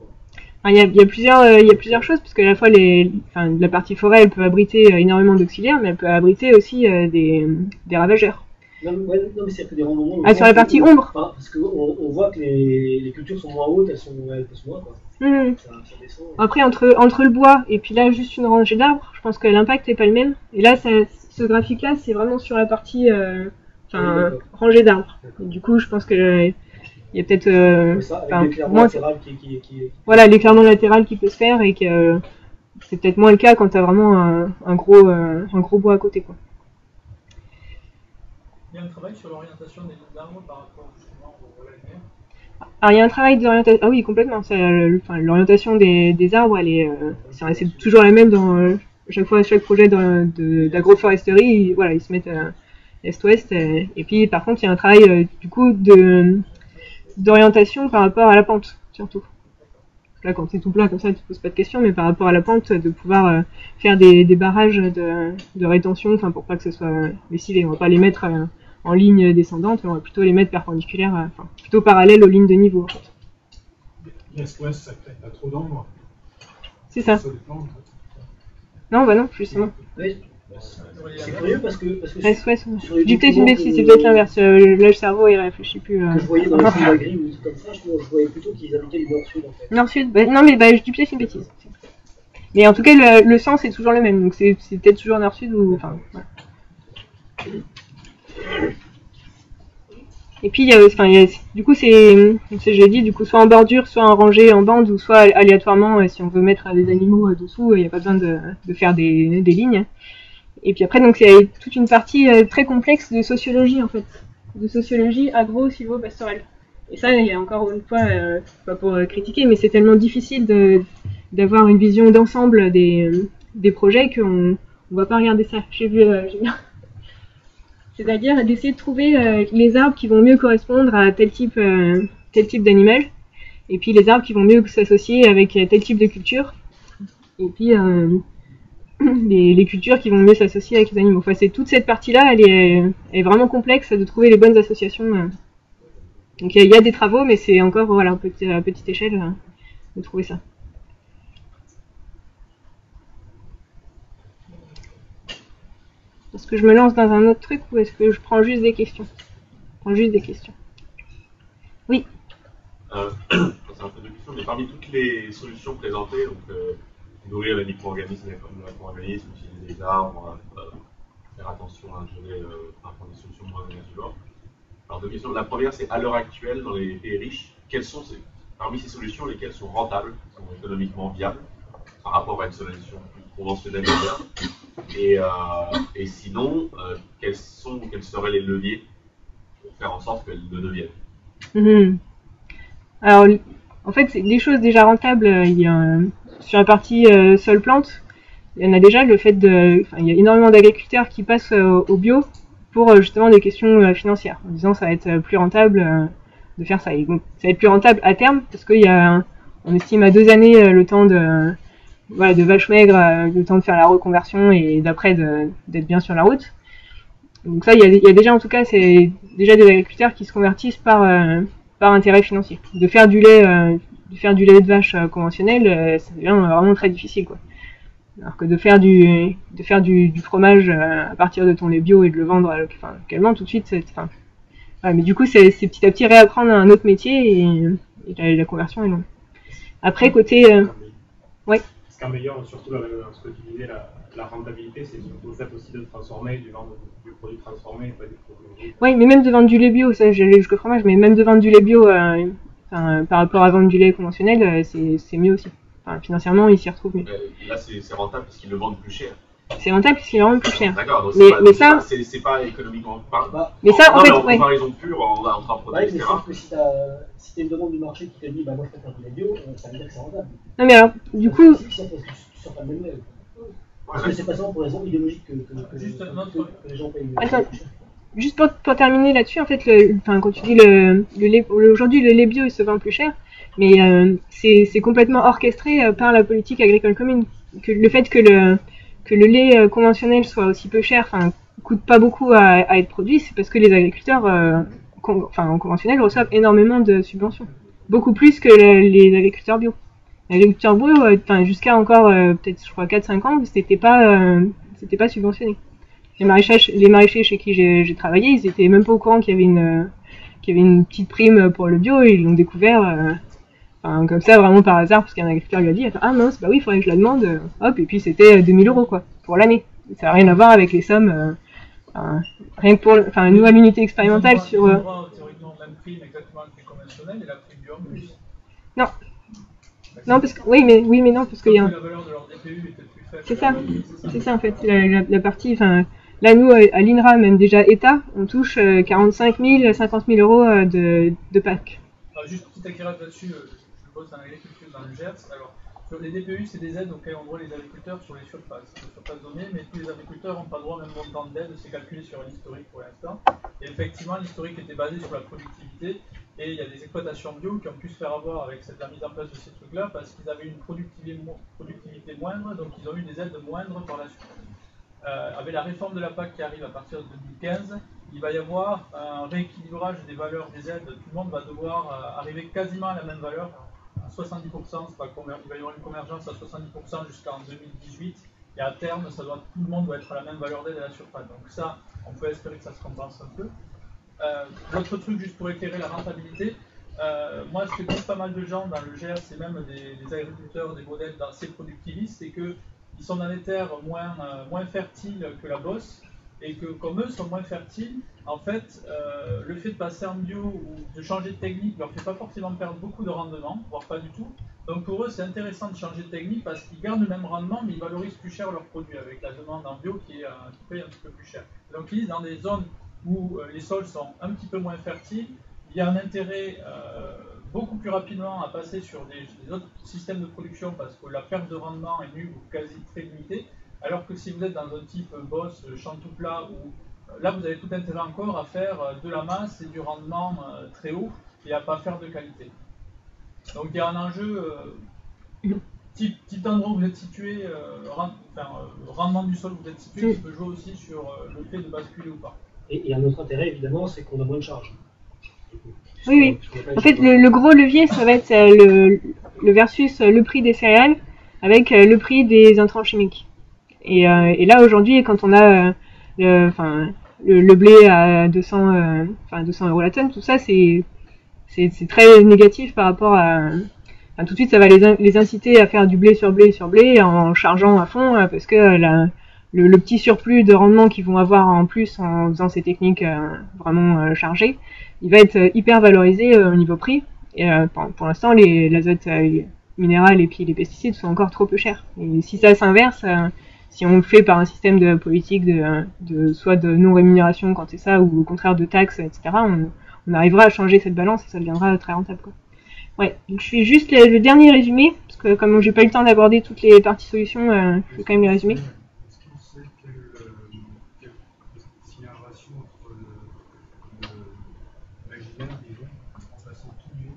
Il y, a, il y a plusieurs, euh, il y a plusieurs choses, parce que à la fois les, enfin, la partie forêt, elle peut abriter euh, énormément d'auxiliaires, mais elle peut abriter aussi euh, des, des ravageurs. Non, mais- ouais, non, mais c'est que des rendements. Ah, sur la partie ombre Parce qu'on on voit que les, les cultures sont moins hautes, elles sont, elles sont moins, quoi. Mhm. Ça, ça descend. Après, entre, entre le bois et puis là, juste une rangée d'arbres, je pense que l'impact n'est pas le même. Et là, ça, ce graphique-là, c'est vraiment sur la partie enfin, Oui, rangée d'arbres. Du coup, je pense que euh, il y a peut-être euh, moins, latéral qui, qui, qui, voilà, l'éclairement latéral qui peut se faire et que euh, c'est peut-être moins le cas quand tu as vraiment un, un gros, euh, un gros bois à côté. Quoi. Il y a un travail sur l'orientation des d'arbres par rapport justement au. Alors, il y a un travail d'orientation. Ah oui, complètement. enfin, L'orientation des, des arbres, elle est, euh, c'est c'est toujours la même dans euh, chaque fois, chaque projet d'agroforesterie. ils- Voilà, ils se mettent euh, est-ouest. euh, et puis, par contre, il y a un travail euh, du coup de d'orientation par rapport à la pente, surtout. Là, quand c'est tout plat comme ça, tu te poses pas de questions, mais par rapport à la pente, de pouvoir euh, faire des, des barrages de, de rétention, enfin pour pas que ce soit lessivé. On va pas les mettre euh, en ligne descendante, on va plutôt les mettre perpendiculaires, euh, enfin plutôt parallèles aux lignes de niveau. en fait. L'Est-Ouest, ça crée pas trop d'ombre. C'est ça. Non, bah non, justement. Oui. C'est curieux parce que, parce que ouest, sur les je dis peut-être une bêtise, c'est peut-être l'inverse. Euh, le cerveau, il réfléchit plus. euh. que je voyais dans les d'agri ou comme ça, je, je voyais plutôt qu'ils habitaient du nord-sud en fait. Nord-sud, bah, non, mais bah, je dis peut-être une bêtise. Mais en tout cas, le, le sens est toujours le même. Donc c'est c'est peut-être toujours nord-sud ou. Enfin. Et puis, il y a, enfin, il y a- du coup, c'est, comme je l'ai dit, du coup, soit en bordure, soit en rangée, en bande, ou soit aléatoirement, euh, si on veut mettre des animaux dessous, il n'y a pas besoin de, de faire des, des lignes. Et puis après, donc, c'est toute une partie euh, très complexe de sociologie, en fait. De sociologie agro-silvopastorale. Et ça, il y a encore une fois, euh, pas pour euh, critiquer, mais c'est tellement difficile d'avoir une vision d'ensemble des, projets qu'on on va pas regarder ça. J'ai vu, c'est-à-dire d'essayer de trouver les arbres qui vont mieux correspondre à tel type, tel type d'animal, et puis les arbres qui vont mieux s'associer avec tel type de culture, et puis les, cultures qui vont mieux s'associer avec les animaux. Enfin, c'est toute cette partie-là, elle est, vraiment complexe de trouver les bonnes associations. euh. Donc il y, a- des travaux, mais c'est encore voilà, à petite, échelle euh, de trouver ça. Est-ce que je me lance dans un autre truc ou est-ce que je prends juste des questions? Je prends juste des questions. Oui. Euh, c'est un peu de question, mais parmi toutes les solutions présentées, euh, nourrir les micro-organismes, les micro-organismes, utiliser des arbres, euh, faire attention à gérer, euh, des solutions moins énergivores. Alors deux questions. La première, c'est à l'heure actuelle, dans les pays riches, quelles sont parmi ces solutions, lesquelles sont rentables, sont économiquement viables, par rapport à une solution plus conventionnelle et, euh, et sinon, quels, sont, quels seraient les leviers pour faire en sorte qu'elles le deviennent? Mhm. Alors, en fait, des choses déjà rentables. Il y a, euh, sur la partie euh, sol plante, il y en a déjà le fait de. Il y a énormément d'agriculteurs qui passent euh, au bio pour euh, justement des questions euh, financières, en disant ça va être plus rentable de faire ça. Et donc, ça va être plus rentable à terme parce qu'il y a, on estime à deux années le temps de voilà, de vache maigre, le temps de faire la reconversion et d'après d'être bien sur la route. Donc ça, il y a, déjà en tout cas, c'est déjà des agriculteurs qui se convertissent par par intérêt financier. De faire du lait, de faire du lait de vache euh, conventionnel, euh, ça devient vraiment très difficile quoi. Alors que de faire du de faire du, du fromage euh, à partir de ton lait bio et de le vendre enfin, localement tout de suite, c'est enfin. ouais, mais du coup, c'est petit à petit réapprendre un autre métier et, et la, la conversion est longue. Après côté, euh, ouais. Ce qui améliore surtout la, ce que tu disais, la, la rentabilité, c'est surtout le fait aussi de transformer, de vendre du produit transformé pas du produit. Oui, mais même de vendre du lait bio, ça j'allais jusqu'au fromage, mais même de vendre du lait bio euh, enfin, par rapport à vendre du lait conventionnel, euh, c'est c'est mieux aussi. Enfin, financièrement, ils s'y retrouvent mieux. Là, c'est c'est rentable parce qu'ils le vendent plus cher. C'est rentable puisqu'il est vraiment plus cher. D'accord, donc Mais, c'est pas, mais ça, pas- c'est c'est pas économiquement parlant. Mais ça, en non, fait, mais en ouais. comparaison pure, en, entre un produit, Ouais, mais sauf que si t'as si une demande du marché qui te dit bah moi je préfère du lait bio, euh, ça veut dire que c'est rentable. Non, mais alors, du coup- C'est parce que tu tu sors pas le même lait. Parce que c'est pas seulement pour raison idéologique que, que, que, Juste que- un autre- que les gens payent. Attends, juste pour, terminer là-dessus, en fait, le, quand tu dis le, aujourd'hui le lait bio il se vend plus cher, mais euh, c'est complètement orchestré euh, par la politique agricole commune. Que le fait que le lait euh, conventionnel soit aussi peu cher, enfin, coûte pas beaucoup à, être produit, c'est parce que les agriculteurs, euh, con- enfin, en conventionnel reçoivent énormément de subventions, beaucoup plus que le- les agriculteurs bio. L'agriculture bio, euh, enfin, jusqu'à encore peut-être je crois 4-5 ans, c'était pas pas subventionné. Les maraîchers, les maraîchers chez qui j'ai travaillé, ils étaient même pas au courant qu'il y avait une euh, qu'il y avait une petite prime pour le bio. Et ils l'ont découvert euh, enfin, comme ça vraiment par hasard parce qu'un agriculteur lui a dit fait, ah mince bah oui il faudrait que je la demande euh, hop et puis c'était euh, 2000 euros quoi pour l'année. Ça n'a rien à voir avec les sommes euh, enfin, rien que pour enfin nous à l'unité expérimentale sur euh, non. Non parce que oui mais oui mais non parce qu'il y a un-. C'est ça, c'est ça en fait, la, la- la partie, enfin, là nous à l'INRA, même déjà État, on touche euh, 45 000, 50 000 euros euh, de, de PAC. Alors, juste petit éclairage là-dessus, euh, je bosse en agriculture dans le Gers. Alors, sur les DPU, c'est des aides auxquelles ont droit les agriculteurs sur les surfaces, les surfaces données, mais tous les agriculteurs n'ont pas droit au même montant d'aide, c'est calculé sur un historique pour l'instant. Et effectivement, l'historique était basé sur la productivité, et il y a des exploitations bio qui ont pu se faire avoir avec cette, la mise en place de ces trucs-là parce qu'ils avaient une productivité, productivité moindre, donc ils ont eu des aides moindres par la suite. Euh, avec la réforme de la PAC qui arrive à partir de 2015, il va y avoir un rééquilibrage des valeurs des aides. Tout le monde va devoir euh, arriver quasiment à la même valeur, à 70%. c'est pas conver- il va y avoir une convergence à 70% jusqu'en 2018. Et à terme, tout le monde doit être à la même valeur d'aide à la surface. Donc ça, on peut espérer que ça se compense un peu. Euh, L'autre truc, juste pour éclairer la rentabilité, euh, moi, ce que disent pas mal de gens dans le GERS et même des, agriculteurs, des modèles assez productivistes, c'est qu'ils sont dans des terres moins, euh, moins fertiles que la bosse et que comme eux sont moins fertiles, en fait, euh, le fait de passer en bio ou de changer de technique leur fait pas forcément perdre beaucoup de rendement, voire pas du tout. Donc pour eux, c'est intéressant de changer de technique parce qu'ils gardent le même rendement, mais ils valorisent plus cher leurs produits avec la demande en bio qui, est, euh, paye un petit peu plus cher. Donc ils dans des zones où les sols sont un petit peu moins fertiles, il y a un intérêt beaucoup plus rapidement à passer sur des, des autres systèmes de production parce que la perte de rendement est nulle ou quasi très limitée. Alors que si vous êtes dans un type boss, euh, champ tout plat, où euh, là vous avez tout intérêt encore à faire euh, de la masse et du rendement euh, très haut et à pas faire de qualité. Donc il y a un enjeu, euh, type, type endroit où vous êtes situé, euh, rend- enfin, euh, rendement du sol où vous êtes situé, qui peut jouer aussi sur le fait de basculer ou pas. Et, et un autre intérêt, évidemment, c'est qu'on a moins de charges. Oui, oui. En fait, le, gros levier, ça va être euh, le, versus euh, le prix des céréales avec euh, le prix des intrants chimiques. Et, là, aujourd'hui, quand on a euh, le, blé à 200, euh, enfin, 200 euros la tonne, tout ça, c'est très négatif par rapport à... tout de suite, ça va les, les inciter à faire du blé sur blé sur blé en chargeant à fond parce que la, le, petit surplus de rendement qu'ils vont avoir en plus en faisant ces techniques vraiment chargées, il va être euh, hyper valorisé euh, au niveau prix. Euh, pour, pour l'instant, l'azote minéral et puis les pesticides sont encore trop peu chers. Et si ça s'inverse, si on le fait par un système de politique de, soit de non rémunération quand c'est ça, ou au contraire de taxes, etc., on, arrivera à changer cette balance et ça deviendra très rentable. Quoi. Ouais, donc je fais juste le, dernier résumé, parce que comme j'ai pas eu le temps d'aborder toutes les parties solutions, je vais quand même les résumer. Est-ce qu'on sait quelle, euh, quelle, s'il y a un ratio entre le, le- l'imaginaire, disons, en passant tout bio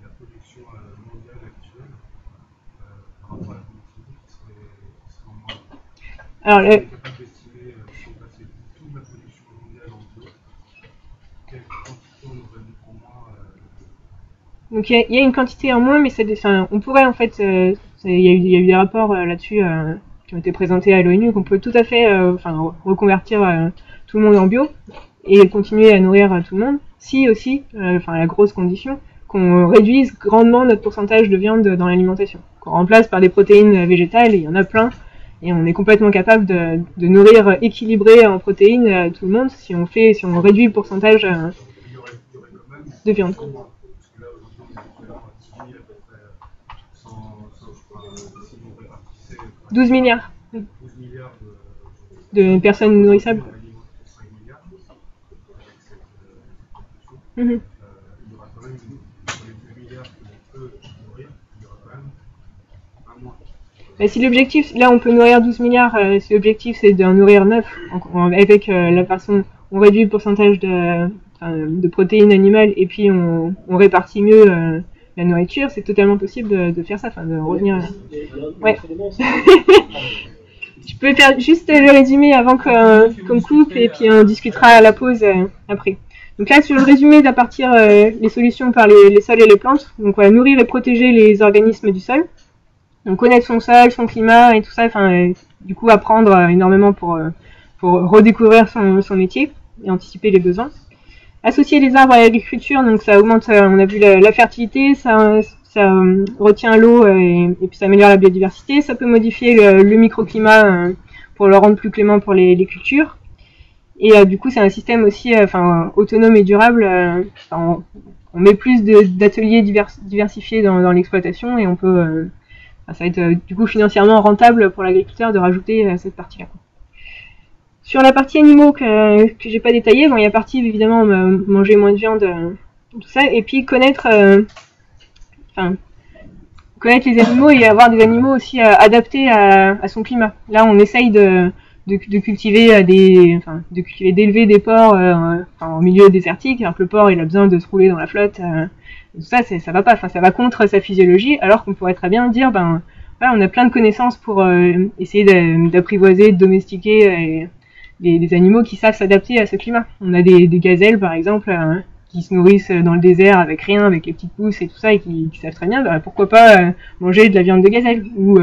et la production euh, mondiale actuelle euh, par rapport à la productivité qui serait, qui serait en moins Alors, Est-ce qu'on le- est capable d'estimer euh, si on passait toute la production mondiale en bio, quelle quantité on aurait mis en moins euh, Donc il y, a- il y a une quantité en moins, mais c'est des- enfin, on pourrait en fait, euh, il y, a eu- il y a eu des rapports euh, là-dessus euh, qui ont été présentés à l'ONU, qu'on peut tout à fait euh, enfin, reconvertir euh, tout le monde en bio et continuer à nourrir euh, tout le monde, si aussi, euh, enfin la grosse condition, qu'on réduise grandement notre pourcentage de viande dans l'alimentation, qu'on remplace par des protéines euh, végétales, et il y en a plein, et on est complètement capable de, de nourrir équilibré en protéines euh, tout le monde si on fait, si on réduit le pourcentage euh, de viande. Parce que là, aujourd'hui, on est Mais si l'objectif, là on peut nourrir 12 milliards, euh, si l'objectif c'est d'en nourrir 9, en- en- avec euh, la façon, on réduit le pourcentage de, de protéines animales et puis on, on répartit mieux euh, la nourriture, c'est totalement possible de, de faire ça, enfin de revenir. Ouais. Je peux faire juste le résumé avant qu'on coupe et puis on discutera à la pause après. Donc là, sur le résumé d'à partir les solutions par les, les sols et les plantes, donc voilà, nourrir et protéger les organismes du sol. Donc connaître son sol, son climat et tout ça, enfin euh, du coup apprendre euh, énormément pour, euh, pour redécouvrir son, son métier et anticiper les besoins. Associer les arbres à l'agriculture, donc ça augmente, on a vu la, fertilité, ça, ça retient l'eau et, puis ça améliore la biodiversité, ça peut modifier le, microclimat pour le rendre plus clément pour les, les cultures. Et du coup, c'est un système aussi enfin, autonome et durable. on, met plus d'ateliers divers- diversifiés dans, dans l'exploitation et on peut, ça va être euh, du coup financièrement rentable pour l'agriculteur de rajouter euh, cette partie-là. Sur la partie animaux que, que j'ai pas détaillé, bon, il y a partie évidemment manger moins de viande, euh, tout ça, et puis connaître, connaître les animaux et avoir des animaux aussi adaptés à, son climat. Là, on essaye de, cultiver des, enfin, de cultiver, d'élever des porcs en milieu désertique, alors que le porc il a besoin de se rouler dans la flotte. Ça, ça va pas, enfin, ça va contre sa physiologie, alors qu'on pourrait très bien dire, ben, voilà, on a plein de connaissances pour euh, essayer d'a- d'apprivoiser, de domestiquer euh, des animaux qui savent s'adapter à ce climat. On a des, gazelles, par exemple, euh, qui se nourrissent dans le désert avec rien, avec les petites pousses et tout ça, et qui, savent très bien, bah, pourquoi pas manger de la viande de gazelle, ou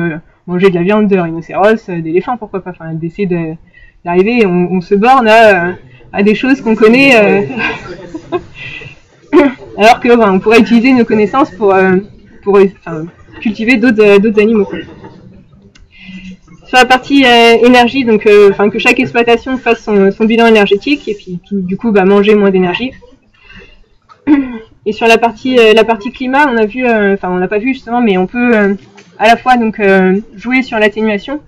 manger de la viande de rhinocéros, d'éléphant, pourquoi pas, enfin, d'essayer de- d'arriver, on, se borne à des choses qu'on connaît. euh, Alors que ben, on pourrait utiliser nos connaissances pour, euh, enfin, cultiver d'autres euh, animaux. Sur la partie euh, énergie, donc euh, que chaque exploitation fasse son, bilan énergétique et puis du coup bah, manger moins d'énergie. Et sur la partie euh, la partie climat, on a vu, euh, enfin on l'a pas vu justement, mais on peut euh, à la fois donc euh, jouer sur l'atténuation.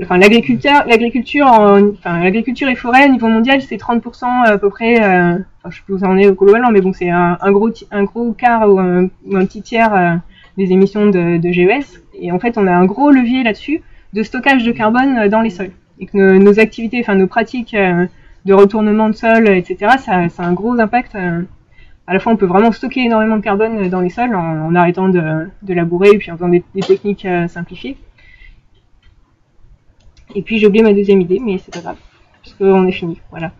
Enfin l'agriculteur, l'agriculture, en- enfin l'agriculture et forêt au niveau mondial c'est 30% à peu près. euh, enfin je sais plus où en est globalement, mais bon c'est un, gros un gros quart ou un, petit tiers euh, des émissions de, de GES. Et en fait on a un gros levier là-dessus de stockage de carbone euh, dans les sols. Et que nos, activités, enfin nos pratiques euh, de retournement de sol, euh, etc., ça, ça a un gros impact. euh, à la fois, on peut vraiment stocker énormément de carbone euh, dans les sols en, arrêtant de, de labourer et puis en faisant des, techniques euh, simplifiées. Et puis j'ai oublié ma deuxième idée, mais c'est pas grave, parce qu'on est fini. Voilà.